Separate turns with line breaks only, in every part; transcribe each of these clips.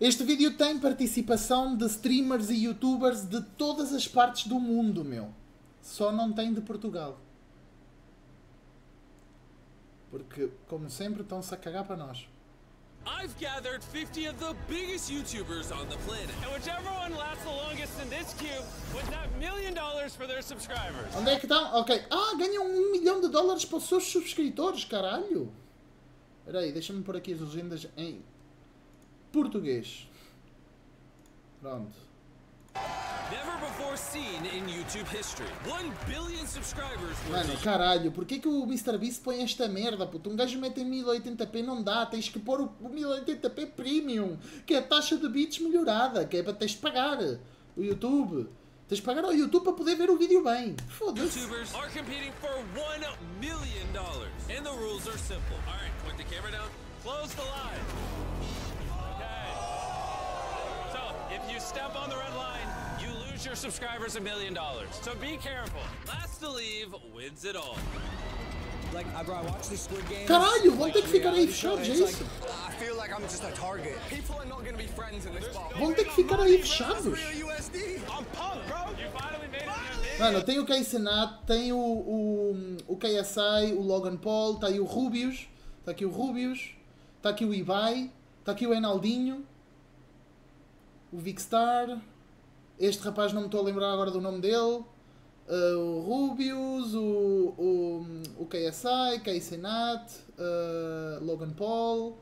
Este vídeo tem participação de streamers e youtubers de todas as partes do mundo, meu. Só não tem de Portugal. Porque, como sempre, estão-se a cagar para nós.
I've gathered 50 of the biggest YouTubers on the planet.
And whichever one lasts the longest in this queue wins that million dollars for their subscribers.
Onde é que estão? Ok. Ah, ganham um milhão de dólares para os seus subscritores, caralho. Espera aí, deixa-me pôr aqui as legendas em português. Pronto.
Never before seen in YouTube history. 1 billion subscribers were
Mano, caralho, porquê que o MrBeast põe esta merda, puto? Um gajo mete em 1080p, não dá, tens que pôr o 1080p Premium, que é a taxa de bits melhorada, que é para tens de pagar o YouTube. Tens de pagar ao YouTube para poder ver o vídeo bem. Foda-se.
YouTubers are competing for $1 million. And the rules are simple. Alright, point the camera down.
Close the line. If you step on the red line, you lose your subscribers a million dollars. So be careful.
Last to leave wins it all.
Like, I, bro, I watch these Squid Games.
Caralho, vão ter que ficar aí fechados, é isso?
I feel like I'm just a target. People are not gonna be friends in this bar.
Vão ter que ficar aí fechados.
USD. I'm pumped, bro.
You finally made it to your
Mano, tem o Kaysenat, tem o, o, o KSI, o Logan Paul, está aí o Rubius, está aqui o Rubius, está aqui o Ibai, está aqui o Enaldinho, o Vicstar, este rapaz não me estou a lembrar agora do nome dele, uh, o Rubius, o, o, o KSI, Kaysenat, uh, Logan Paul,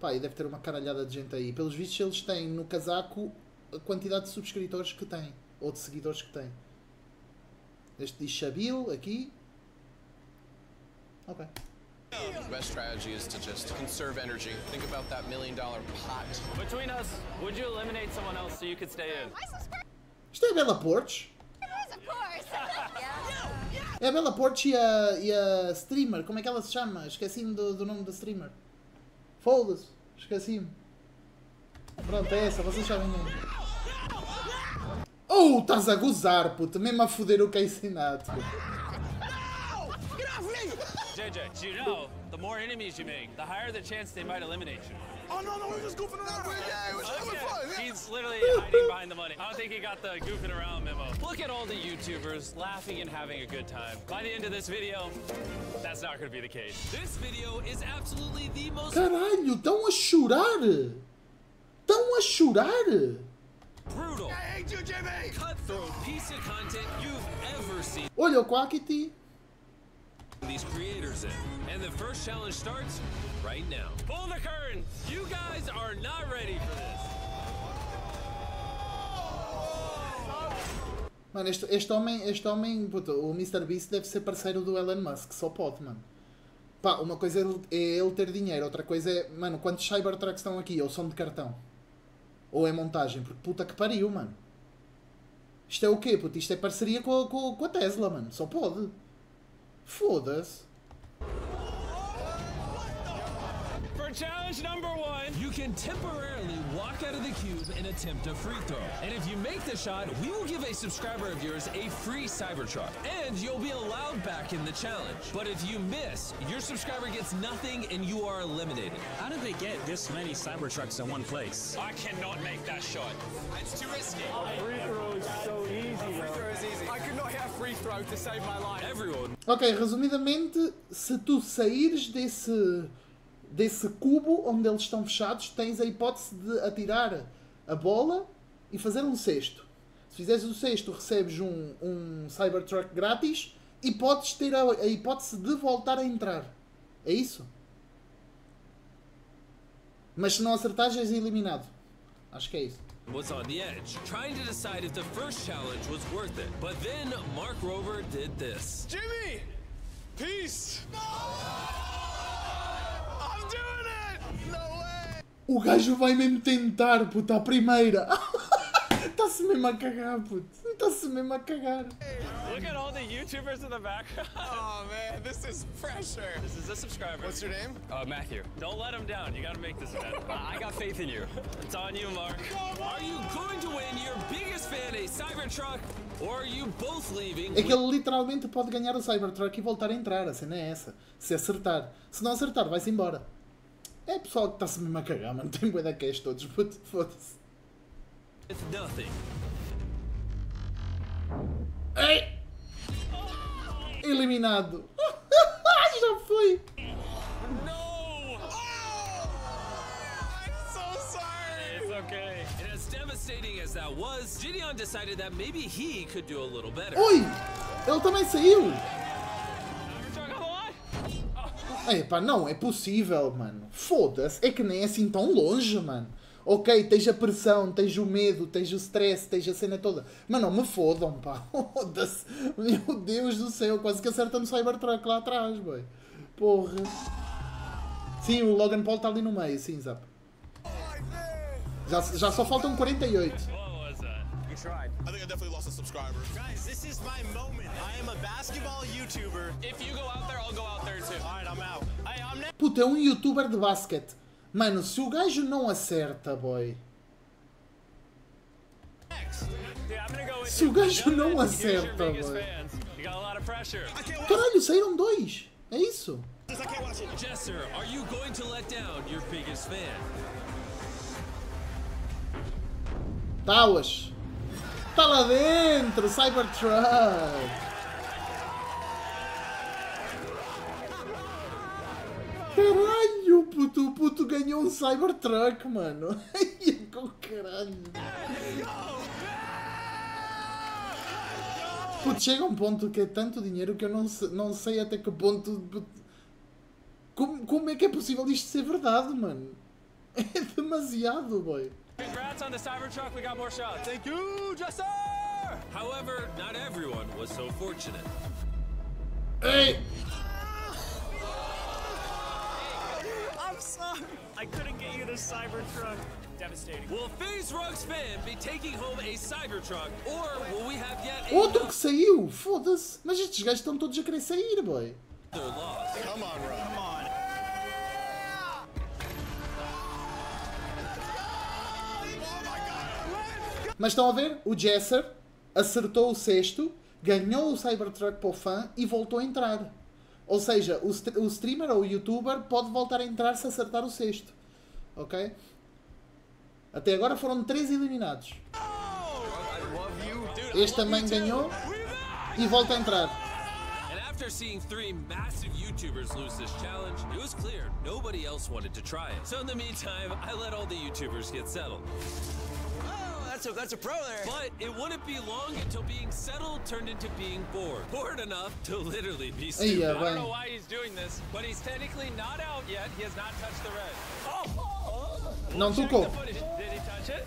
pá, e deve ter uma caralhada de gente aí. Pelos vistos eles têm no casaco a quantidade de subscritores que têm, ou de seguidores que têm. Este diz Shabil aqui. Ok.
The best strategy is to just conserve energy. Think about that million dollar pot.
Between us, would you eliminate someone else so you could stay in?
Isto é a Bela
yeah.
É a Bela Portes e a, e a streamer. Como é que ela se chama? Esqueci-me do, do nome da streamer. Foda-se. Esqueci-me. Pronto, é essa. Vocês sabem mesmo. Oh, estás a gozar, puto. Mesmo a foder o Kaysenat.
JJ, do you know the more enemies you make, the higher the chance they might eliminate you?
Oh no, no, we're just goofing around. Yeah, we're just having fun. Yeah.
He's literally hiding behind the money. I don't think he got the goofing around memo. Look at all the YouTubers laughing and having a good time. By the end of this video, that's not going to be the case.
This video is absolutely the most
Caralho, estão a chorar. Estão a chorar.
brutal,
I hate you, Jimmy.
cutthroat piece of content you've ever seen
Olha o Quackity.
These creators in. And the first challenge starts right now.
Pull the curtain.
You guys are not ready for this.
Mano, este, este homem, este homem, puto, o MrBeast deve ser parceiro do Elon Musk, só pode, mano. Pá, uma coisa é ele- é ele ter dinheiro, outra coisa é, mano, quantos Cybertrucks estão aqui? Ou são de cartão? Ou é montagem? Porque puta que pariu, mano. Isto é o quê, puto? Isto é parceria com com, com a Tesla, mano. Só pode. Foda-se.
For challenge number one,
You can temporarily walk out of the cube and attempt a free throw. And if you make the shot, we will give a subscriber of yours a free Cybertruck. And you'll be allowed back in the challenge. But if you miss, your subscriber gets nothing and you are eliminated.
How did they get this many Cybertrucks in one place?
I cannot make that shot.
It's too risky.
Free throw is so easy,
Free throw is easy. I could not hit a free throw to save my life.
Everyone
Ok, resumidamente, se tu saíres desse, desse cubo onde eles estão fechados, tens a hipótese de atirar a bola e fazer um cesto. Se fizeres o cesto, recebes um, um Cybertruck grátis e podes ter a, a hipótese de voltar a entrar. É isso? Mas se não acertares, és eliminado. Acho que é isso.
was on the edge, trying to decide if the first challenge was worth it. But then Mark Rover did this.
Jimmy! Peace! I'm doing it! No way!
O gajo vai mesmo tentar, puta, a primeira. Está-se mesmo a cagar, puto. Está-se mesmo a cagar.
Look at all the YouTubers in the background.
Oh man, this is pressure.
This is a subscriber.
What's your name?
Uh, Matthew.
Don't let him down. You got to make this event.
I got faith in you.
It's on you, Mark.
Are you going to win your biggest fan a Cybertruck, or are you both leaving?
É que ele literalmente pode ganhar o Cybertruck e voltar a entrar. A cena é essa. Se acertar. Se não acertar, vai-se embora. É pessoal que está-se mesmo a cagar, mano. Tem bué da cash todos. Foda-se. Ei! Eliminado. Já foi.
It's okay.
And as devastating as that was, Gideon decided that maybe he could do a little better.
Ui! Ele também saiu.
Cybertruck on the line.
É pá, não, é possível, mano. Foda-se. É que nem é assim tão longe, mano. Ok, tens a pressão, tens o medo, tens o stress, tens a cena toda. Mas não me fodam, pá. Foda-se. Meu Deus do céu, quase que acerta no Cybertruck lá atrás, boy. Porra. Sim, o Logan Paul está ali no meio, sim, Zap. Já, já só faltam 48.
What was that?
You tried.
I think I definitely lost a subscriber.
Guys, this is my moment. Am a basketball YouTuber.
If you go out there, I'll go out there too.
All right, I'm out. Hey, I'm next.
Puta, é um youtuber de basquete. Mano, se o gajo não acerta, boy. Se o gajo não acerta, boy. Caralho, saíram dois. É isso?
Jesser, are you going to let down your biggest fan?
Tá lá dentro, Cybertruck. Puto, o puto ganhou um Cybertruck, mano. Ai, com caralho. Puto, chega um ponto que é tanto dinheiro que eu não sei, não sei até que ponto. puto, Como, como é que é possível isto ser verdade, mano? É demasiado, boy.
Congrats on the Cybertruck. We got more shots.
Thank you, Jesser!
However, not everyone was so fortunate.
Ei!
I'm sorry. I couldn't get you the Cybertruck. Devastating.
Will FaZe Rug's fan be taking home a Cybertruck, or will we have yet
Outro que
another
saiu, foda-se. Mas estes gajos estão todos a querer sair, boy.
loss?
Come on, Rob.
Come on.
Mas estão a ver? O Jesser acertou o sexto, ganhou o Cybertruck para o fã e voltou a entrar. Ou seja, o, o streamer ou o youtuber pode voltar a entrar se acertar o sexto. Ok? Até agora foram três eliminados. Este também ganhou e volta a entrar.
After seeing three massive YouTubers lose this challenge, it was clear nobody else wanted to try it. So in the meantime, I let all the YouTubers get settled.
Oh, that's a that's a pro there.
But it wouldn't be long until being settled turned into being bored. Bored enough to literally be
Aí,
stupid.
é
I don't know why he's doing this, but he's technically not out yet. He has not touched the red. Oh!
Não
Check
tocou.
the footage. Did he touch it?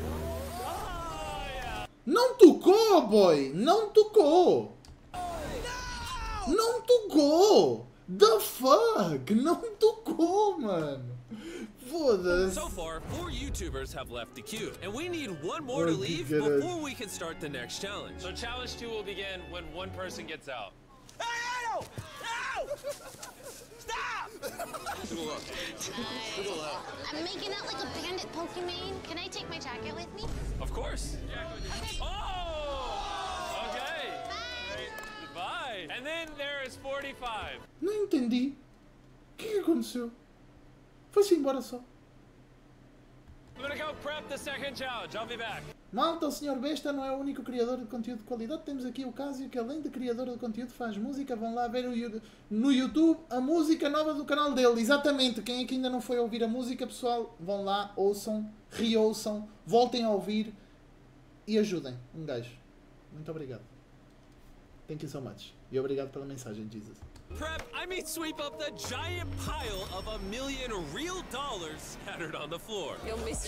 Oh, yeah.
Não tocou, boy! Não tocou! Não tocou! The fuck? Não tocou, mano! Foda-se!
So far, four YouTubers have left the queue, and we need one more to
Oh,
leave before we can start the next challenge.
So challenge two will begin when one person gets out.
Hey, no! No! Stop!
I'm making out like a bandit Pokemon. Can I take my jacket with me?
Of course.
Okay.
Oh! Okay.
Bye.
Goodbye. And then there is 45.
Não entendi. O que, que aconteceu? Foi-se embora só. Malta, o Sr. Besta não é o único criador de conteúdo de qualidade. Temos aqui o Cásio, que além de criador de conteúdo faz música. Vão lá ver no YouTube a música nova do canal dele. Exatamente. Quem aqui ainda não foi ouvir a música, pessoal, vão lá, ouçam, reouçam, voltem a ouvir e ajudem um gajo. Muito obrigado. Thank you so much. E obrigado pela mensagem, Jesus.
Prep, I mean sweep up the giant pile of a million real dollars scattered on the floor.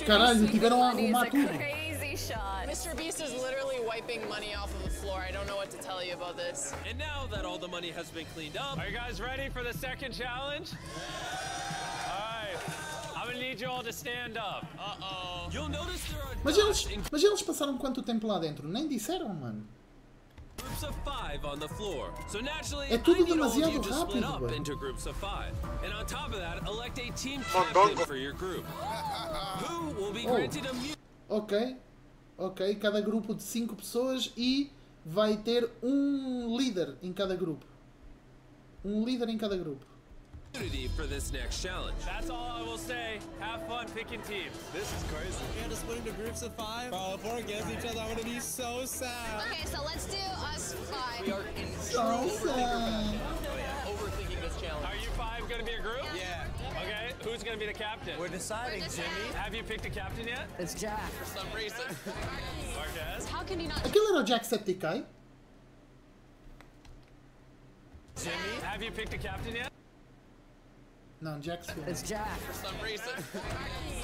Caralho, tiveram a arrumar tudo.
Crazy shot.
Mr. Beast is literally wiping money off of the floor. I don't know what to tell you about this.
And now that all the money has been cleaned up,
Are you guys ready for the second challenge? Alright. I'm gonna need you all to stand up. Uh-oh.
you'll notice there are
Mas
dots
eles,
in
mas eles passaram quanto tempo lá dentro? Nem disseram, mano. É tudo demasiado
to split
rápido,
up
velho.
into groups of five. And on top of that, elect a team captain for your group. Who will be
Oh. Ok, ok, cada grupo de 5 pessoas e vai ter um líder em cada grupo. Um líder em cada grupo.
Opportunity for this next challenge.
That's all I will say. Have fun picking teams.
This is crazy.
We had to split into groups of five. Bro, if we're against each other, I'm gonna be so sad.
Okay, so let's do us five.
We are in
So sad.
Oh, overthinking this challenge.
Are you five going to be a group?
Yeah.
Okay. Who's going to be the captain?
We're deciding,
We're
Jimmy.
Have you picked a captain yet?
It's Jack.
For some reason.
Marquez?
How can you not?
Aquele era o Jacksepticeye? Eh?
Jimmy? Have you picked a captain yet?
Não, Jax foi.
It's Jack.
For some reason.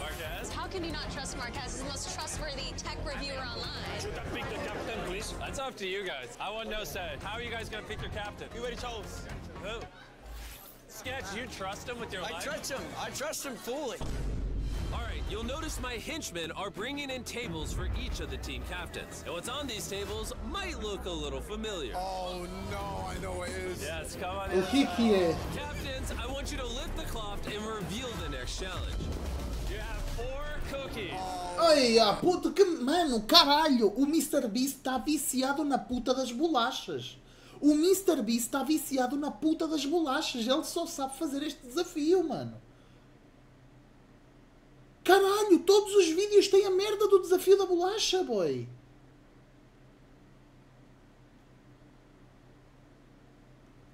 Marquez?
How can you not trust Marquez? He's the most trustworthy tech reviewer online.
Should I pick the captain, please? That's up to you guys. I want no say. How are you guys going to pick your captain?
We already chose.
Who? Sketch, you trust him with your
I
life?
trust him. I trust him fully.
You'll notice my henchmen are bringing in tables for each of the team captains. And what's on these tables might look a little familiar.
Oh no, I know what it is.
Yes, come on
O
in.
que que é?
Captains, I want you to lift the cloth and reveal the next challenge.
You have four cookies.
Ai, ah, puta que. Mano, caralho! O Mr. Beast está viciado na puta das bolachas. O Mr. Beast está viciado na puta das bolachas. Ele só sabe fazer este desafio, mano. Caralho, todos os vídeos têm a merda do desafio da bolacha, boy.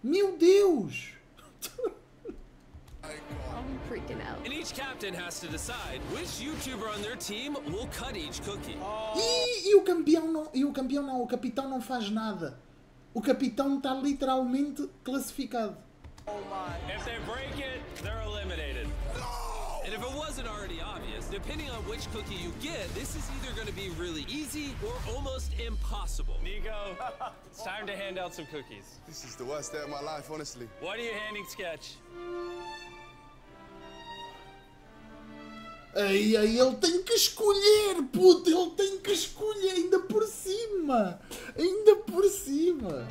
Meu Deus!
I'm freaking out.
And each captain has to decide which YouTuber on their team will cut each cookie.
E, e o campeão não, e o campeão não, o capitão não faz nada. O capitão está literalmente classificado.
If they break it, they're eliminated.
And if it wasn't already obvious, depending on which cookie you get, this is either going to be really easy or almost impossible.
Nico, it's time to hand out some cookies.
This is the worst day of my life, honestly.
What are you handing Sketch?
Ai, ai, ele tem que escolher, puto, ele tem que escolher, ainda por cima, ainda por cima.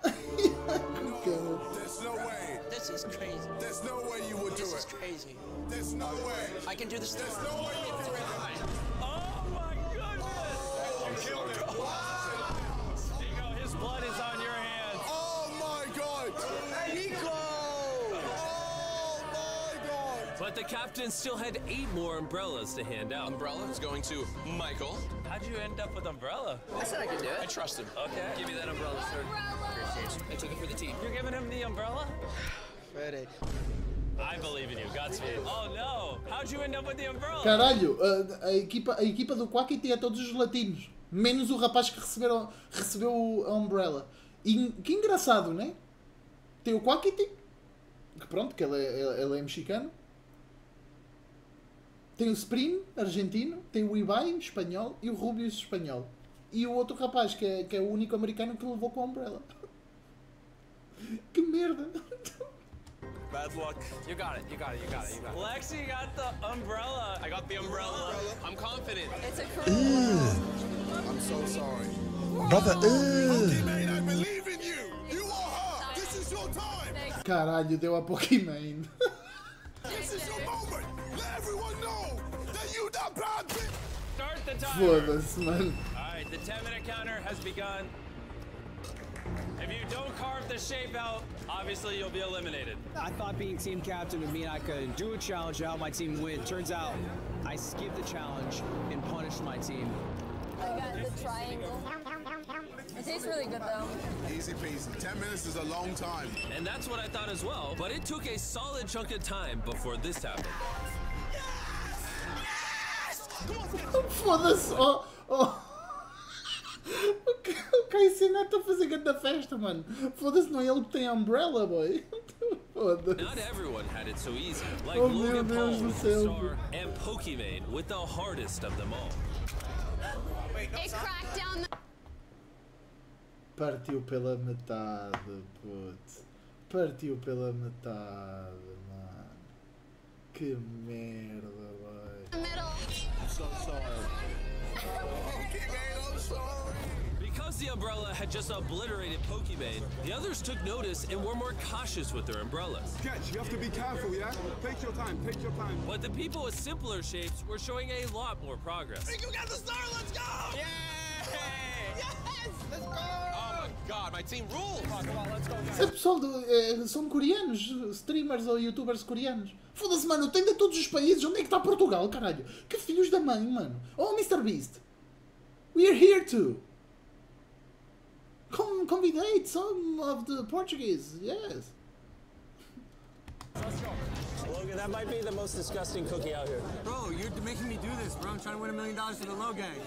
Ai.
There's no way.
This is crazy.
There's no way you would do
This is crazy.
There's no way.
I can do this.
There's no way you would do it.
Oh my goodness! You killed him. Nico, his blood is on your hands.
Oh my god.
Nico!
Oh my god.
But the captain still had eight more umbrellas to hand out.
Umbrella is going to Michael.
How'd you end up with Umbrella?
I said I could do it.
I trust him.
Okay.
Give me that umbrella, sir. I took it for the team.
You're giving him the umbrella?
Ready.
Oh?
Caralho, a, a equipa, a equipa do Quackity é todos os latinos, menos o rapaz que receberam, recebeu a Umbrella. E que engraçado, né? Tem o Quackity, que pronto, que ele é, ele é mexicano. Tem o Spring, argentino. Tem o Ibai, espanhol. E o Rubius, espanhol. E o outro rapaz, que é, que é o único americano que levou com a Umbrella. que merda!
Bad luck.
You got it. You got it. You got it. You got it.
Lexi got the umbrella.
I got the umbrella. I'm confident.
It's a cruel.
I'm so sorry.
Brother, ugh.
Pokimane, I believe in you. You are her. This is your time.
Caralho, deu a Pokimane.
This is your moment. Let everyone know that you that bad bitch.
Start the timer.
Foda-se, mano.
All right, the 10 minute counter has begun. If you don't carve the shape out, obviously you'll be eliminated.
I thought being team captain would mean I could do a challenge, help my team win. Turns out I skipped the challenge and punished my team.
I got the triangle. It tastes really good though.
Easy peasy. Ten minutes is a long time.
And that's what I thought as well, but it took a solid chunk of time before this happened.
Foda-se, oh, oh. O Ca- o Caio Neto a fazer grande festa, mano. Foda-se, não é ele que tem a umbrella, boy. Foda-se.
Not everyone had it so easy, like
Oh,
Logan Paul star and Pokimane with the hardest of them all.
It cracked down the.
Partiu pela metade, puto. Partiu pela metade, mano. Que merda, boy.
middle.
Because the umbrella had just obliterated Pokimane, the others took notice and were more cautious with their umbrellas.
Catch, you have to be careful, yeah? Take your time, take your time.
But the people with simpler shapes were showing a lot more progress.
You got the star. Let's go. Yeah.
Oh my god, my team rules!
É pessoal do, é, são coreanos, streamers ou youtubers coreanos. Foda-se, mano, tem de todos os países. Onde é que está Portugal, caralho? Que filhos da mãe, mano. Oh, Mr. Beast. We are here to Come, convidate some of the Portuguese, yes.
Logan, that might be the most disgusting cookie out here.
Bro, you're making me do this, bro. I'm trying to win a million dollars for the low gang.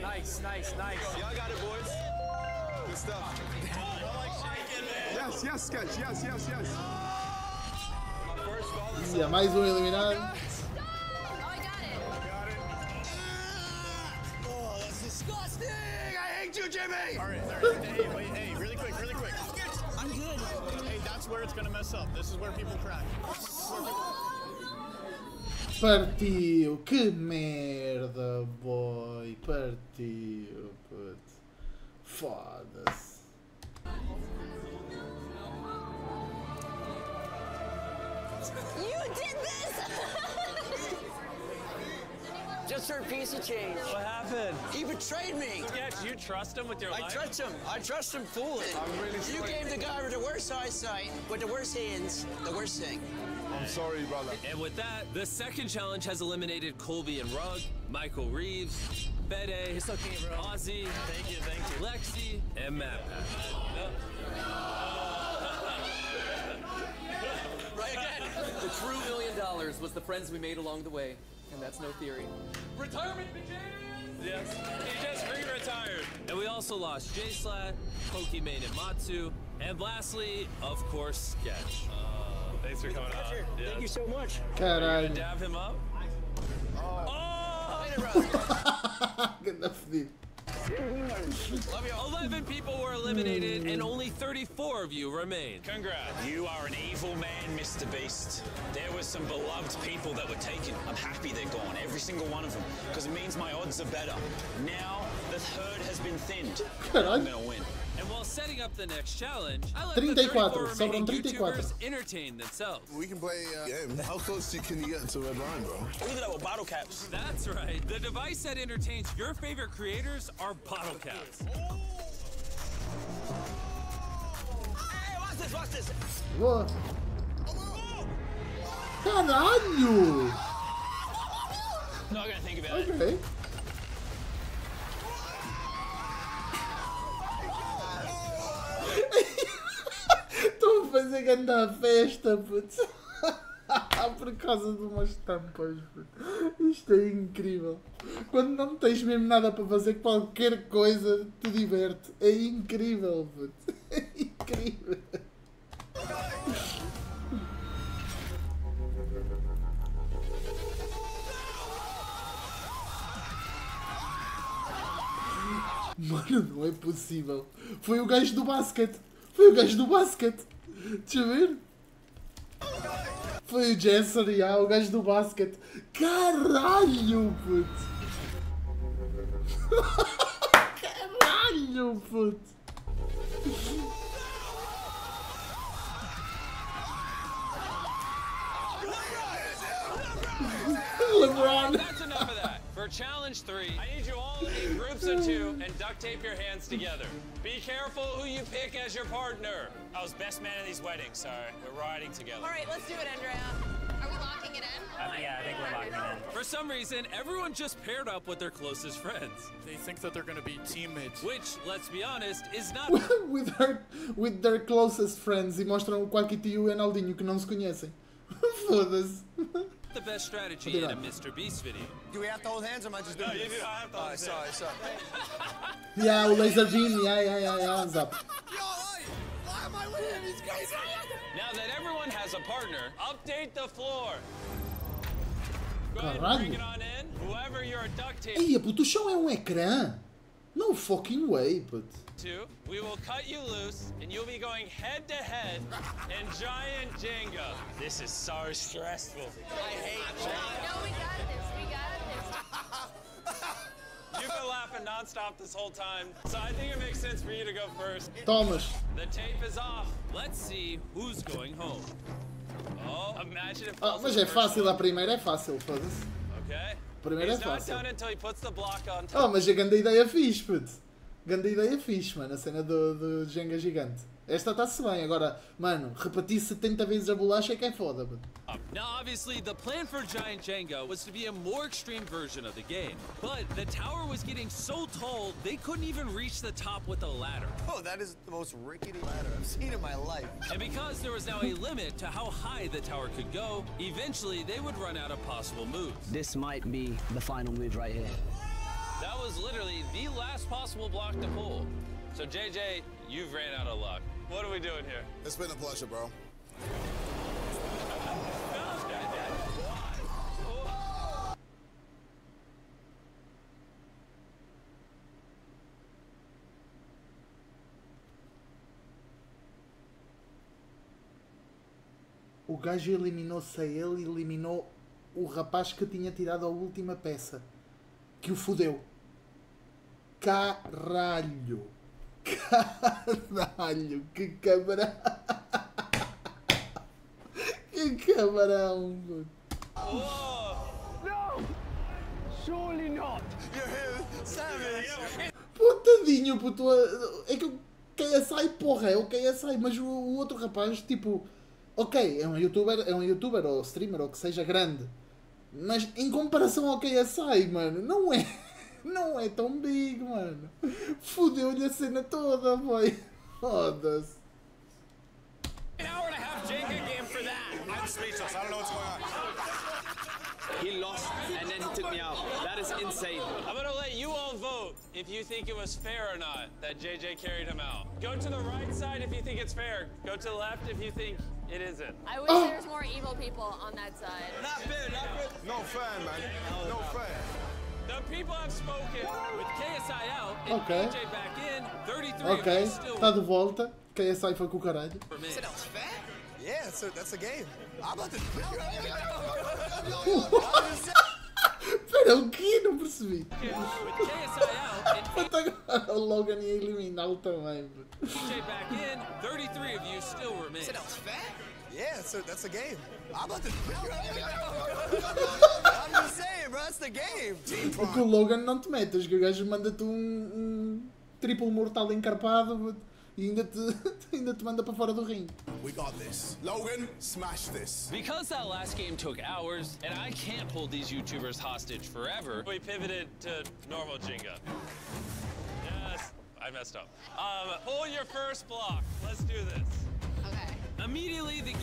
Nice, nice, nice.
Y'all got it, boys. Good stuff.
Yes, yes, sketch. Yes, yes, yes.
Há mais um eliminado.
Disgusting. I hate you, Jimmy.
All right, all right. Hey, wait, hey, really quick, really quick. I'm good. Hey, that's where it's gonna mess up. This is where people crack.
Partiu, que merda, boy. Partiu, puto. Foda-se.
You did this!
Just for a piece of change.
What happened?
He betrayed me.
Sketch, you trust him with your
I
life?
trust him. I trust him fully.
I'm really sorry.
You gave the guy with the worst eyesight, with the worst hands, the worst thing.
I'm sorry, brother.
And with that, the second challenge has eliminated Colby and Rugg, Michael Reeves, Bede,
It's okay, bro.
Ozzy,
Thank you, thank you.
Lexi, and Matt.
Right again.
The true million dollars was the friends we made along the way, and that's no theory.
Retirement begins! Yes, he just re-retired.
And we also lost J Slat, Pokimane, and Matsu. And lastly, of course, Sketch.
Uh, thanks for coming out. Yeah.
Thank you so much.
Caralho.
Dab him up? Oh!
Later, brother.
Ganda fedido.
11 people were eliminated, and only 34 of you remain.
Congrats.
You are an evil man, Mr. Beast. There were some beloved people that were taken. I'm happy they're gone, every single one of them, because it means my odds are better. Now the herd has been thinned. I'm
Caralho.
gonna win.
And while setting up the next challenge, I let
34,
the 34 remaining
34.
YouTubers entertain themselves.
We can play uh, game. How close can you get to red line, bro?
Look at that with bottle caps.
That's right. The device that entertains your favorite creators are bottle caps.
Hey, watch this, watch this.
Boa. Caralho!
Not gonna think about it.
Ok. Estou a fazer grande festa, puto. Por causa de umas tampas, puto. Isto é incrível. Quando não tens mesmo nada para fazer, qualquer coisa te diverte. É incrível, puto. É incrível. Mano, não é possível. Foi o gajo do basquete. Foi o gajo do basquete. Deixa eu ver. Foi o Jesser, já, o gajo do basquete. Caralho, puto. Caralho, puto. LeBron.
That's enough of that. For challenge three, I need you all in groups of two and duct tape your hands together. Be careful who you pick as your partner.
I was best man at these weddings, so we're riding together.
All right, let's do it, Andrea.
Are we locking it in?
yeah, I think we're locking it in.
For some reason, everyone just paired up with their closest friends.
They think that they're gonna be teammates.
Which, let's be honest, is not
with, her, with their closest friends e mostram o Quackity e o Enaldinho que não se conhecem. Foda-se.
The best strategy in a Mr. Beast video.
Do we have to hold hands or am I just doing
No, you
this?
do not have to
Alright,
understand.
sorry, sorry.
Yeah, laser beam, yeah, yeah, yeah, yeah, zap.
Why am I winning these guys?
Now that everyone has a partner, update the floor. Go ahead and
Caralho.
bring it on in. Whoever you're duct taped
Ei, puto, o chão é um ecrã. No fucking way, puto.
To, we will cut you loose and you'll be going head to head in giant Jenga.
This is so stressful.
I hate Jenga.
No, we got this. We got this.
You've been laughing nonstop this whole time, so I think it makes sense for you to go first.
Tomas.
The tape is off.
Let's see who's going home.
Oh, imagine if
Ah, mas é fácil, a primeira é fácil, foda-se.
Okay.
primeiro é
He's not
fácil.
done until he puts the block on top.
Oh, mas a grande ideia fixe, puto. Grande ideia fixe, mano, a cena do, do Jenga gigante. Esta está-se bem, agora, mano, repetir 70 vezes a bolacha é que é foda, puto.
Now, obviously, the plan for Giant Jenga was to be a more extreme version of the game. But the tower was getting so tall, they couldn't even reach the top with a ladder.
Oh, that is the most rickety ladder I've seen in my life.
And because there was now a limit to how high the tower could go, eventually they would run out of possible moves.
This might be the final move right here.
That was literally the last possible block to pull. So JJ, you've ran out of luck. What are we doing here?
It's been a pleasure, bro.
O gajo eliminou-se a ele e eliminou o rapaz que tinha tirado a última peça. Que o fudeu. Caralho. Caralho. Que cabrão. Que cabrão.
No! Surely not!
Savage!
Putadinho, puto. É que o KSI, porra, é o KSI, mas o, o outro rapaz, tipo, ok, é um youtuber, é um youtuber ou streamer ou que seja grande, mas em comparação ao KSI, mano, não é, não é tão big, mano. Fudeu-lhe a cena toda, boy. Foda-se.
An hour and a half Jenga game for that.
I'm speechless. I don't know what's going on.
He lost and then he took me out. That is insane.
I'm gonna let you all vote if you think it was fair or not that JJ carried him out. Go to the right side if you think it's fair. Go to the left if you think it isn't.
I wish
Oh.
there was more evil people on that side.
Not fair, not fair.
No fair, man. No fair.
The people have spoken.
With KSI out and
Okay.
AJ back in, 33
Ok,
still
está de volta. KSI foi com o caralho.
fair? Yeah, that's a, that's a game. I'm about to.
Espera, o quê? Não percebi. Até o Logan ia eliminá-lo também. Puto.
AJ back in, 33 of you still remain.
Said that was fair? Yeah, that's a, that's a game. I'm about to. I'm just saying, bro. That's the game. Team
O que o Logan não te metas, que o gajo manda-te um, um triplo mortal encarpado puto, e ainda te, ainda te manda para fora do ringue.
We got this. Logan, smash this.
Because that last game took hours, and I can't hold these YouTubers hostage forever,
We pivoted to normal Jenga. Yes, I messed up. Um, pull your first block. Let's do this.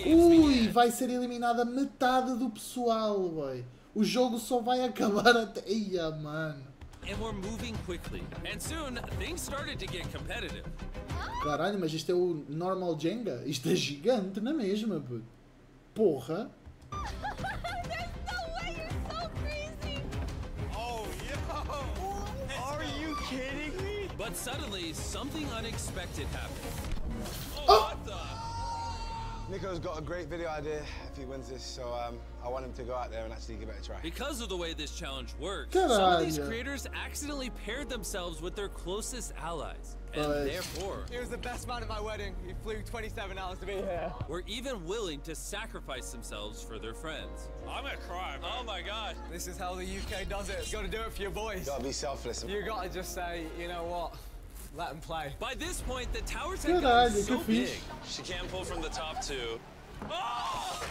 Ui, vai ser eliminada metade do pessoal, boy. O jogo só vai acabar até. Ia, mano.
And we're moving quickly. And soon, things started to get competitive.
Caralho, mas isto é o normal Jenga? Isto é gigante na mesma, puto. Porra.
Oh, yo! Are you kidding me?
But suddenly, something unexpected happened.
Nico's got a great video idea if he wins this, so um, I want him to go out there and actually give it a try.
Because of the way this challenge works, some of these creators accidentally paired themselves with their closest allies. And
Pois.
therefore,
He was the best man at my wedding. He flew 27 hours to be here.
were even willing to sacrifice themselves for their friends.
I'm gonna cry. Oh my god.
This is how the UK does it. You gotta do it for your boys.
You gotta be selfless.
You gotta just say, you know what? Let them play.
By this point, the towers had
Caralho,
gotten so big
fixe.
She can't pull from the top two. Ah!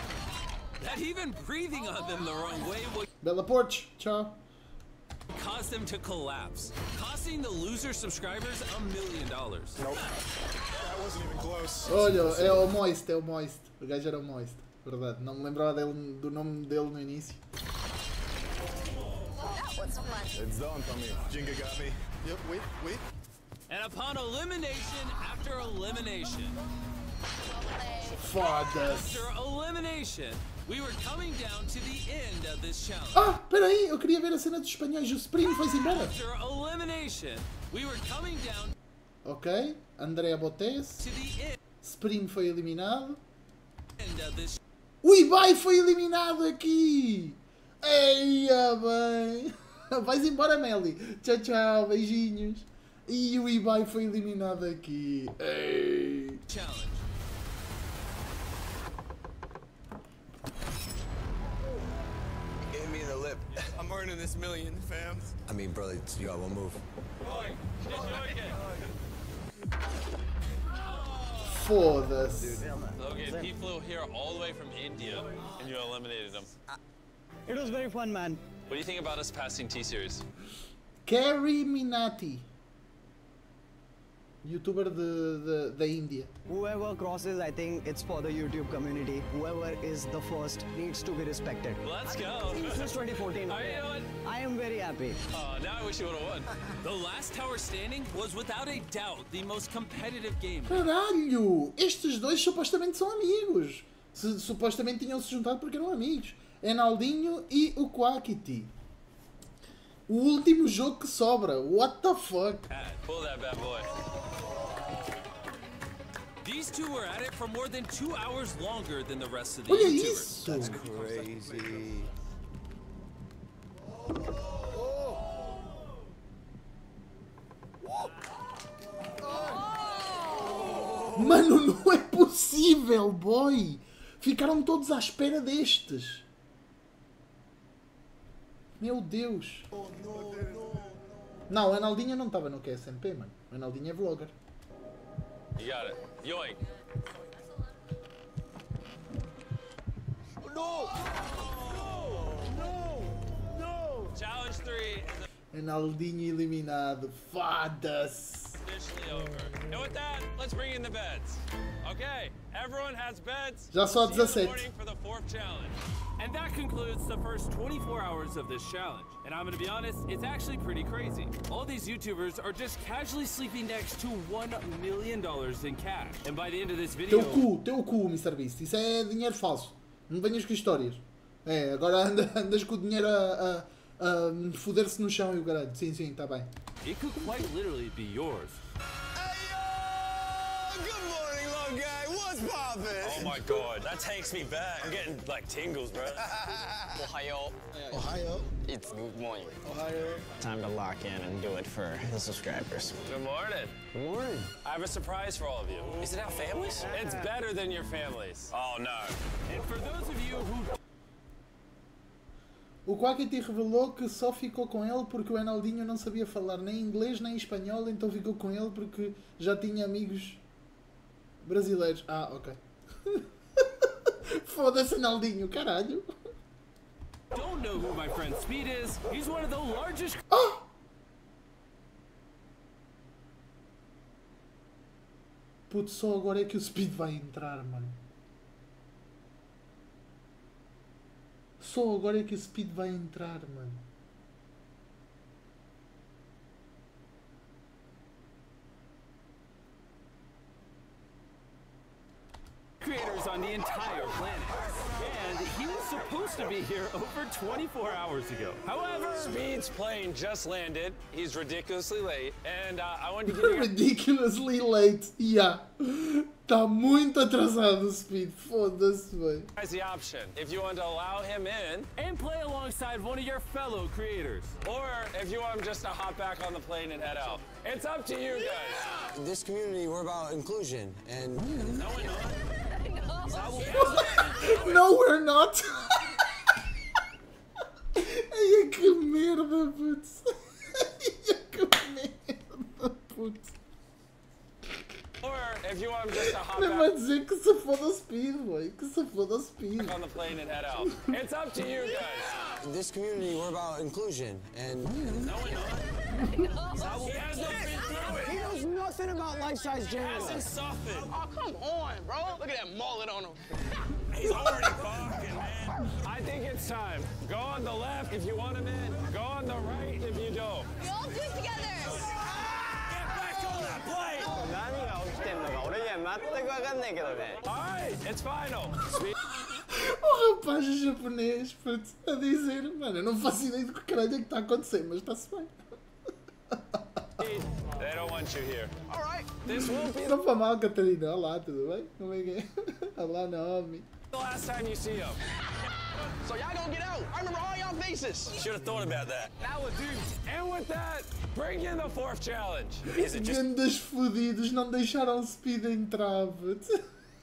that even breathing on them the wrong way would
Bela Portes, tchau.
cause them to collapse, costing the loser subscribers a million dollars.
Nope. That wasn't even close.
Olha, é o Moist, é o Moist. O gajo era o Moist. Verdade, não me lembrava dele, do nome dele no início.
That was fun.
It's done, Tommy. Jinga got me.
Yep, wait, wait.
And upon elimination after elimination,
Foda-se.
after elimination, we were coming down to the end of this challenge.
Ah, peraí, eu queria ver a cena dos espanhóis. O Supreme foi-se embora.
After elimination, we were coming down
Ok, Andrea Botes. Supreme foi eliminado. O Ibai foi eliminado aqui! Eia, bem! Vais embora, Meli! Tchau, tchau, beijinhos! E o Ibai foi eliminado aqui! Ei.
challenge.
Hit me the lip.
I'm
part in this million, fam.
I mean, brother, you got one move.
Foda-se.
Logan, he flew here all the way from India, and you eliminated him.
It was very fun, man.
What do you think about us passing T-Series?
Carrie Minati. Youtuber de, de, da Índia.
Whoever crosses, I think it's for the YouTube community. Whoever is the first needs to be respected.
Let's go.
Since 2014.
How you doing?
I am very happy.
Oh, now I wish you would have won.
The last tower standing was without a doubt the most competitive game.
Caralho! Estes dois supostamente são amigos. Se, supostamente tinham se juntado porque eram amigos. Enaldinho e o Quackity. O último jogo que sobra. What the fuck?
Ah, pull that bad boy.
These two were at it for more than two hours longer than the rest of the
Olha
YouTubers.
isso!
That's crazy.
Mano, não é possível, boy! Ficaram todos à espera destes. Meu Deus. Não, o Enaldinho não estava no QSMP, mano. O Enaldinho é vlogger.
It. Yoink.
No! No! No!
Challenge three is
Enaldinho eliminado. Foda-se.
Officially over. And with that, let's bring in the beds. Okay, everyone has beds.
Já só
See you in the
17.
morning for the fourth challenge.
And that concludes the first 24 hours of this challenge. And I'm gonna be honest, it's actually pretty crazy. All these YouTubers are just casually sleeping next to $1 million in cash. And by the end of this video...
Teu cu, teu cu, Mr. Beast. Isso é dinheiro falso. Não venhas com histórias. É, agora anda, andas com o dinheiro a, Um, a, a foder-se no chão e o caralho. Sim, sim, está bem.
It could quite literally be yours.
Good morning, little guy. What's poppin'?
Oh my god, that takes me back. I'm getting like tingles, bro.
Ohio.
Ohio.
It's good morning.
Ohio.
Time to lock in and do it for the subscribers.
Good morning.
Good morning.
I have a surprise for all of you.
Is it our families?
It's better than your families.
Oh no.
And for those of you who
O Quackity revelou que só ficou com ele porque o Enaldinho não sabia falar nem inglês nem espanhol, então ficou com ele porque já tinha amigos brasileiros. Ah, ok. Foda-se, Enaldinho, caralho.
don't know who my friend Speed is, he's one of the largest...
Puto, só agora é que o Speed vai entrar, mano. Só agora é que o Speed vai entrar, mano.
creators on the entire planet. And he was supposed to be here over 24 hours ago. However,
Speed's plane just landed. He's ridiculously late, and uh, I wanted to give you
Ridiculously late. Yeah. Tá muito atrasado o Speed. Foda-se, velho.
guys the option if you want to allow him in,
and play alongside one of your fellow creators.
or if you want him just to hop back on the plane and head out. It's up to you guys.
In this community, we're about inclusion, and
No, we're not.
No, we're not. Ai, que merda, putz. Ai, que merda, putz.
Or if you want just to hop
Nem vai
back
dizer que se foda o Speed, velho. Que se foda o Speed.
on the plane and head out. It's up to you guys.
in this community, we're about inclusion, and
No, we're not. He hasn't been through it.
He knows nothing about life-size
He hasn't
Jenga.
suffered.
Oh, come on, bro. Look at that mullet on him.
He's already barking, man. I think it's time. Go on the left if you want him in. Go on the right if you don't.
We all do it together.
全くわかんないけどね。
All right, it's final. Speed.
O rapaz japonês, putz, a dizer, mano, eu não faço ideia do que caralho é que está a acontecer, mas está-se bem.
They don't want you here. All right, this won't be
Não foi mal, Catarina. Olá, tudo bem? Como é que é? Olá, Naomi.
the last time you see him.
So y'all gonna get out. I remember all y'all faces.
Should have thought about that.
Now with dudes. And with that, bring in the fourth challenge.
Is it just
Grandes fodidos, não deixaram o Speed entrar, putz.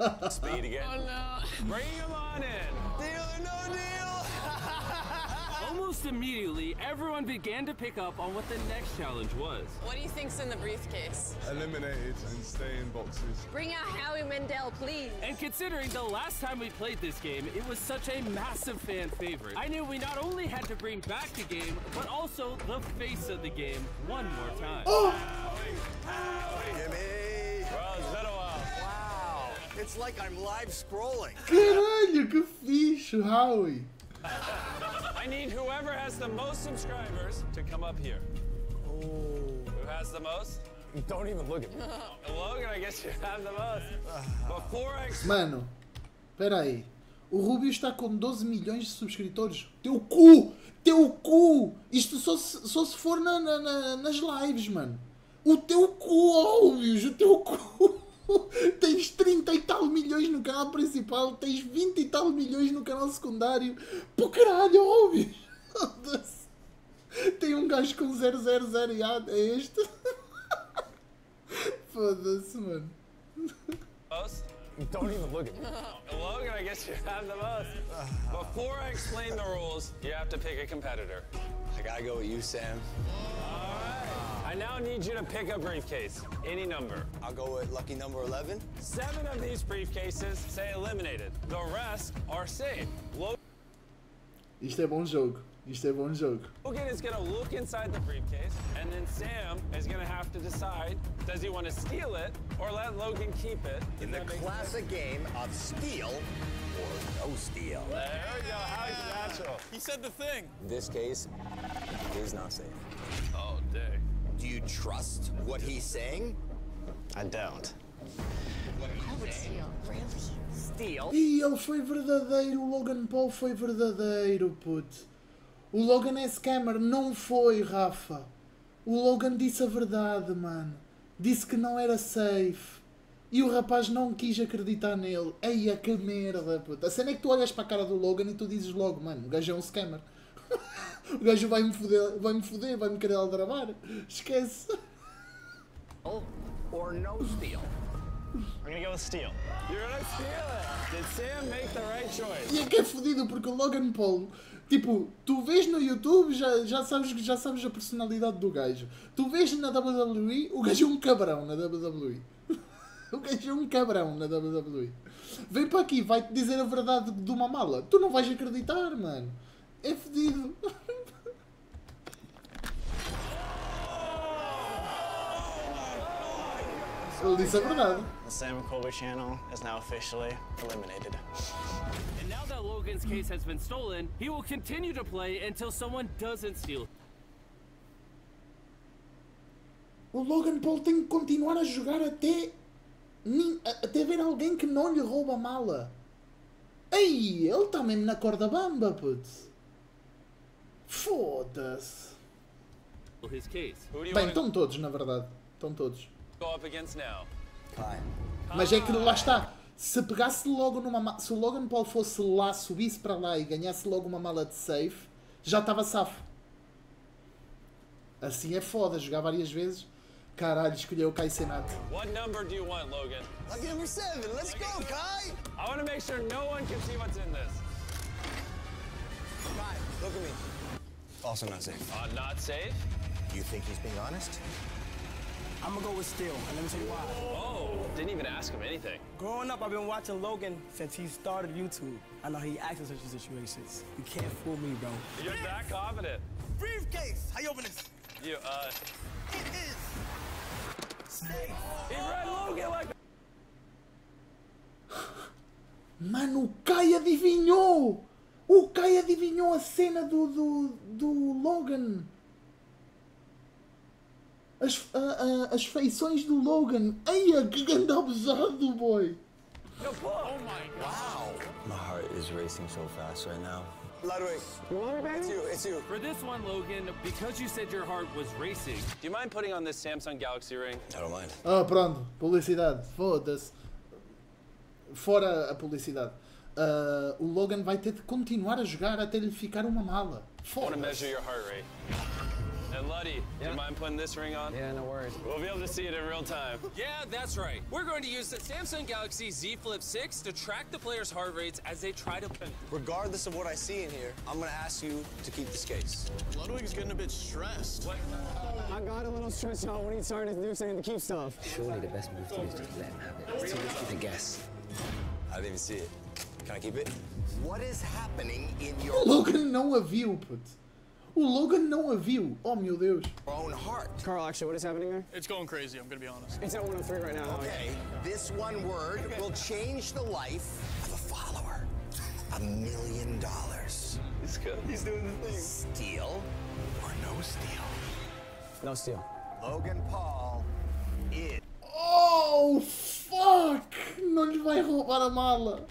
speed again?
Oh no.
Bring him on in.
Deal or no deal?
Almost immediately, everyone began to pick up on what the next challenge was.
What do you think's in the briefcase?
Eliminated and stay in boxes.
Bring out Howie Mandel, please.
And considering the last time we played this game, it was such a massive fan favorite, I knew we not only had to bring back the game, but also the face of the game one more time.
Jimmy!
Well, it's been a while.
Wow. It's like I'm live scrolling.
Caralho, que fixe, Howie.
I need whoever has the most subscribers to come up here. Who has the most?
Don't even look at me.
Logan, I guess you have the most. Before I
Mano, espera aí. O Rubio está com 12 milhões de subscritores. Teu cu! Teu cu! Isto só se, só se for na- na- na- nas lives, mano. O teu cu, Rubius, o teu cu! Tens 30 e tal milhões no canal principal, tens 20 e tal milhões no canal secundário. Pô caralho! Foda-se. Tem um gajo com 000 e é este? Foda-se, mano.
Don't even look at me.
Logan, I guess you have the most. Before I explain the rules, you have to pick a competitor.
I gotta go with you, Sam.
I now need you to pick a briefcase, any number.
I'll go with lucky number 11.
Seven of these briefcases say eliminated. The rest are safe. Lo-
Isto é bom jogo. Isto é bom jogo.
Logan is gonna look inside the briefcase, and then Sam is gonna have to decide, does he want to steal it or let Logan keep it?
In the classic game of steal or no steal.
There we go, how's natural?
He said the thing.
This case is not safe.
Oh, dang.
Do you trust what he's saying?
I don't.
I would steal. Really?
Steal?
E ele foi verdadeiro, o Logan Paul foi verdadeiro, puto. O Logan é scammer, não foi, Rafa. O Logan disse a verdade, mano. Disse que não era safe. E o rapaz não quis acreditar nele. Eia, que merda, puto. A cena é que tu olhas para a cara do Logan e tu dizes logo, mano, o gajo é um scammer. o gajo vai-me foder, vai-me foder, vai-me querer aldrabar. Esquece.
Or no steal?
I'm gonna go with steal. You're gonna steal it. Did Sam make the right choice?
E é que é fodido porque o Logan Paul, tipo, tu vês no YouTube, já, já, sabes, já sabes a personalidade do gajo. Tu vês na WWE, o gajo é um cabrão na WWE. O gajo é um cabrão na WWE. Vem para aqui, vai-te dizer a verdade de uma mala. Tu não vais acreditar, mano. É fodido. Ele disse a verdade.
The Sam Colby channel is now officially eliminated.
And now that Logan's case has been stolen, he will continue to play until someone doesn't steal.
O Logan Paul tem que continuar a jogar até. Até ver alguém que não lhe rouba a mala. Ei, ele está mesmo na corda bamba, putz. Foda-se.
His case.
Who do you
Bem,
want
estão todos, na verdade. Estão todos.
To go up against now?
Mas é que lá está. Se pegasse logo numa ma- Se o Logan Paul fosse lá, subisse para lá e ganhasse logo uma mala de safe, já estava safo. Assim é foda, jogar várias vezes. Caralho, escolheu o Kai Senato.
What number do you want, Logan?
Lucky number seven. Let's go, Kai.
I want to make sure no one can see what's in this.
Kai, look at me.
Also not safe.
Uh, not safe?
You think he's being honest?
I'm gonna go with Steel, and let me tell you why.
Oh, didn't even ask him anything.
Growing up, I've been watching Logan since he started YouTube. I know he acts in such situations. You can't fool me, bro.
You're that confident.
Briefcase. How you open this?
You, uh,
It is. Safe.
he read Logan like
Mano, o Kai adivinhou! O Kai adivinhou a cena do, do, do Logan. As, a- a- as feições do Logan. Eia, que grande abusado, boy!
Oh my
Wow. My heart is racing so fast right now. Ludwig, it's you, it's you.
For this one, Logan, because you said your heart was racing,
Do you mind putting on this Samsung Galaxy ring?
I don't mind.
Ah, pronto, publicidade, foda-se. Fora a publicidade. Ah, o Logan vai ter de continuar a jogar até lhe ficar uma mala.
I want to
Foda-se.
measure your heart rate. And Luddy, do you mind putting this ring on?
Yeah, no worries.
We'll be able to see it in real time.
Yeah, that's right. We're going to use the Samsung Galaxy Z Flip 6 to track the players' heart rates as they try to.
Regardless of what I see in here, I'm gonna ask you to keep this case.
Ludwig's getting a bit stressed.
I got a little stressed out when he started to do saying to keep stuff.
Surely the best move to do is just let him have it. It's too risky to guess.
I didn't even see it. Can I keep it? What is happening in
O
your
Logan não a viu, puto. O Logan não a viu. Oh meu Deus.
own heart?
Carl, actually, what is happening there?
It's going crazy, I'm gonna be honest.
It's at 103 right now.
Okay, this one word will change the life of a follower. A million dollars.
He's good. He's doing the thing.
Steal or no steal?
No steal.
Logan Paul is.
Oh, fuck! Não lhe vai roubar a mala.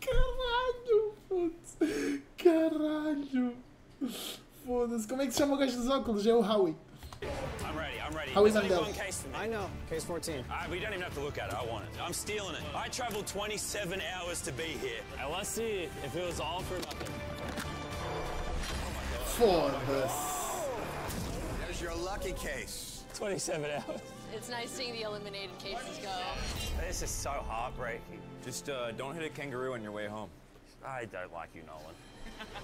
Caralho, putz. Caralho. Foda-se. Como é que se chama o gajo dos óculos? É o Howie.
I'm ready. I'm ready.
Howie
There's only
Mandel.
one case for me.
I know. Case 14.
All right, we don't even have to look at it. I want it. I'm stealing it. I traveled 27 hours to be here.
And let's see if it was all for nothing.
Foda-se.
There's your lucky case.
27 hours.
It's nice seeing the eliminated cases go.
This is so heartbreaking. Just uh, don't hit a kangaroo on your way home. I don't like you, Nolan.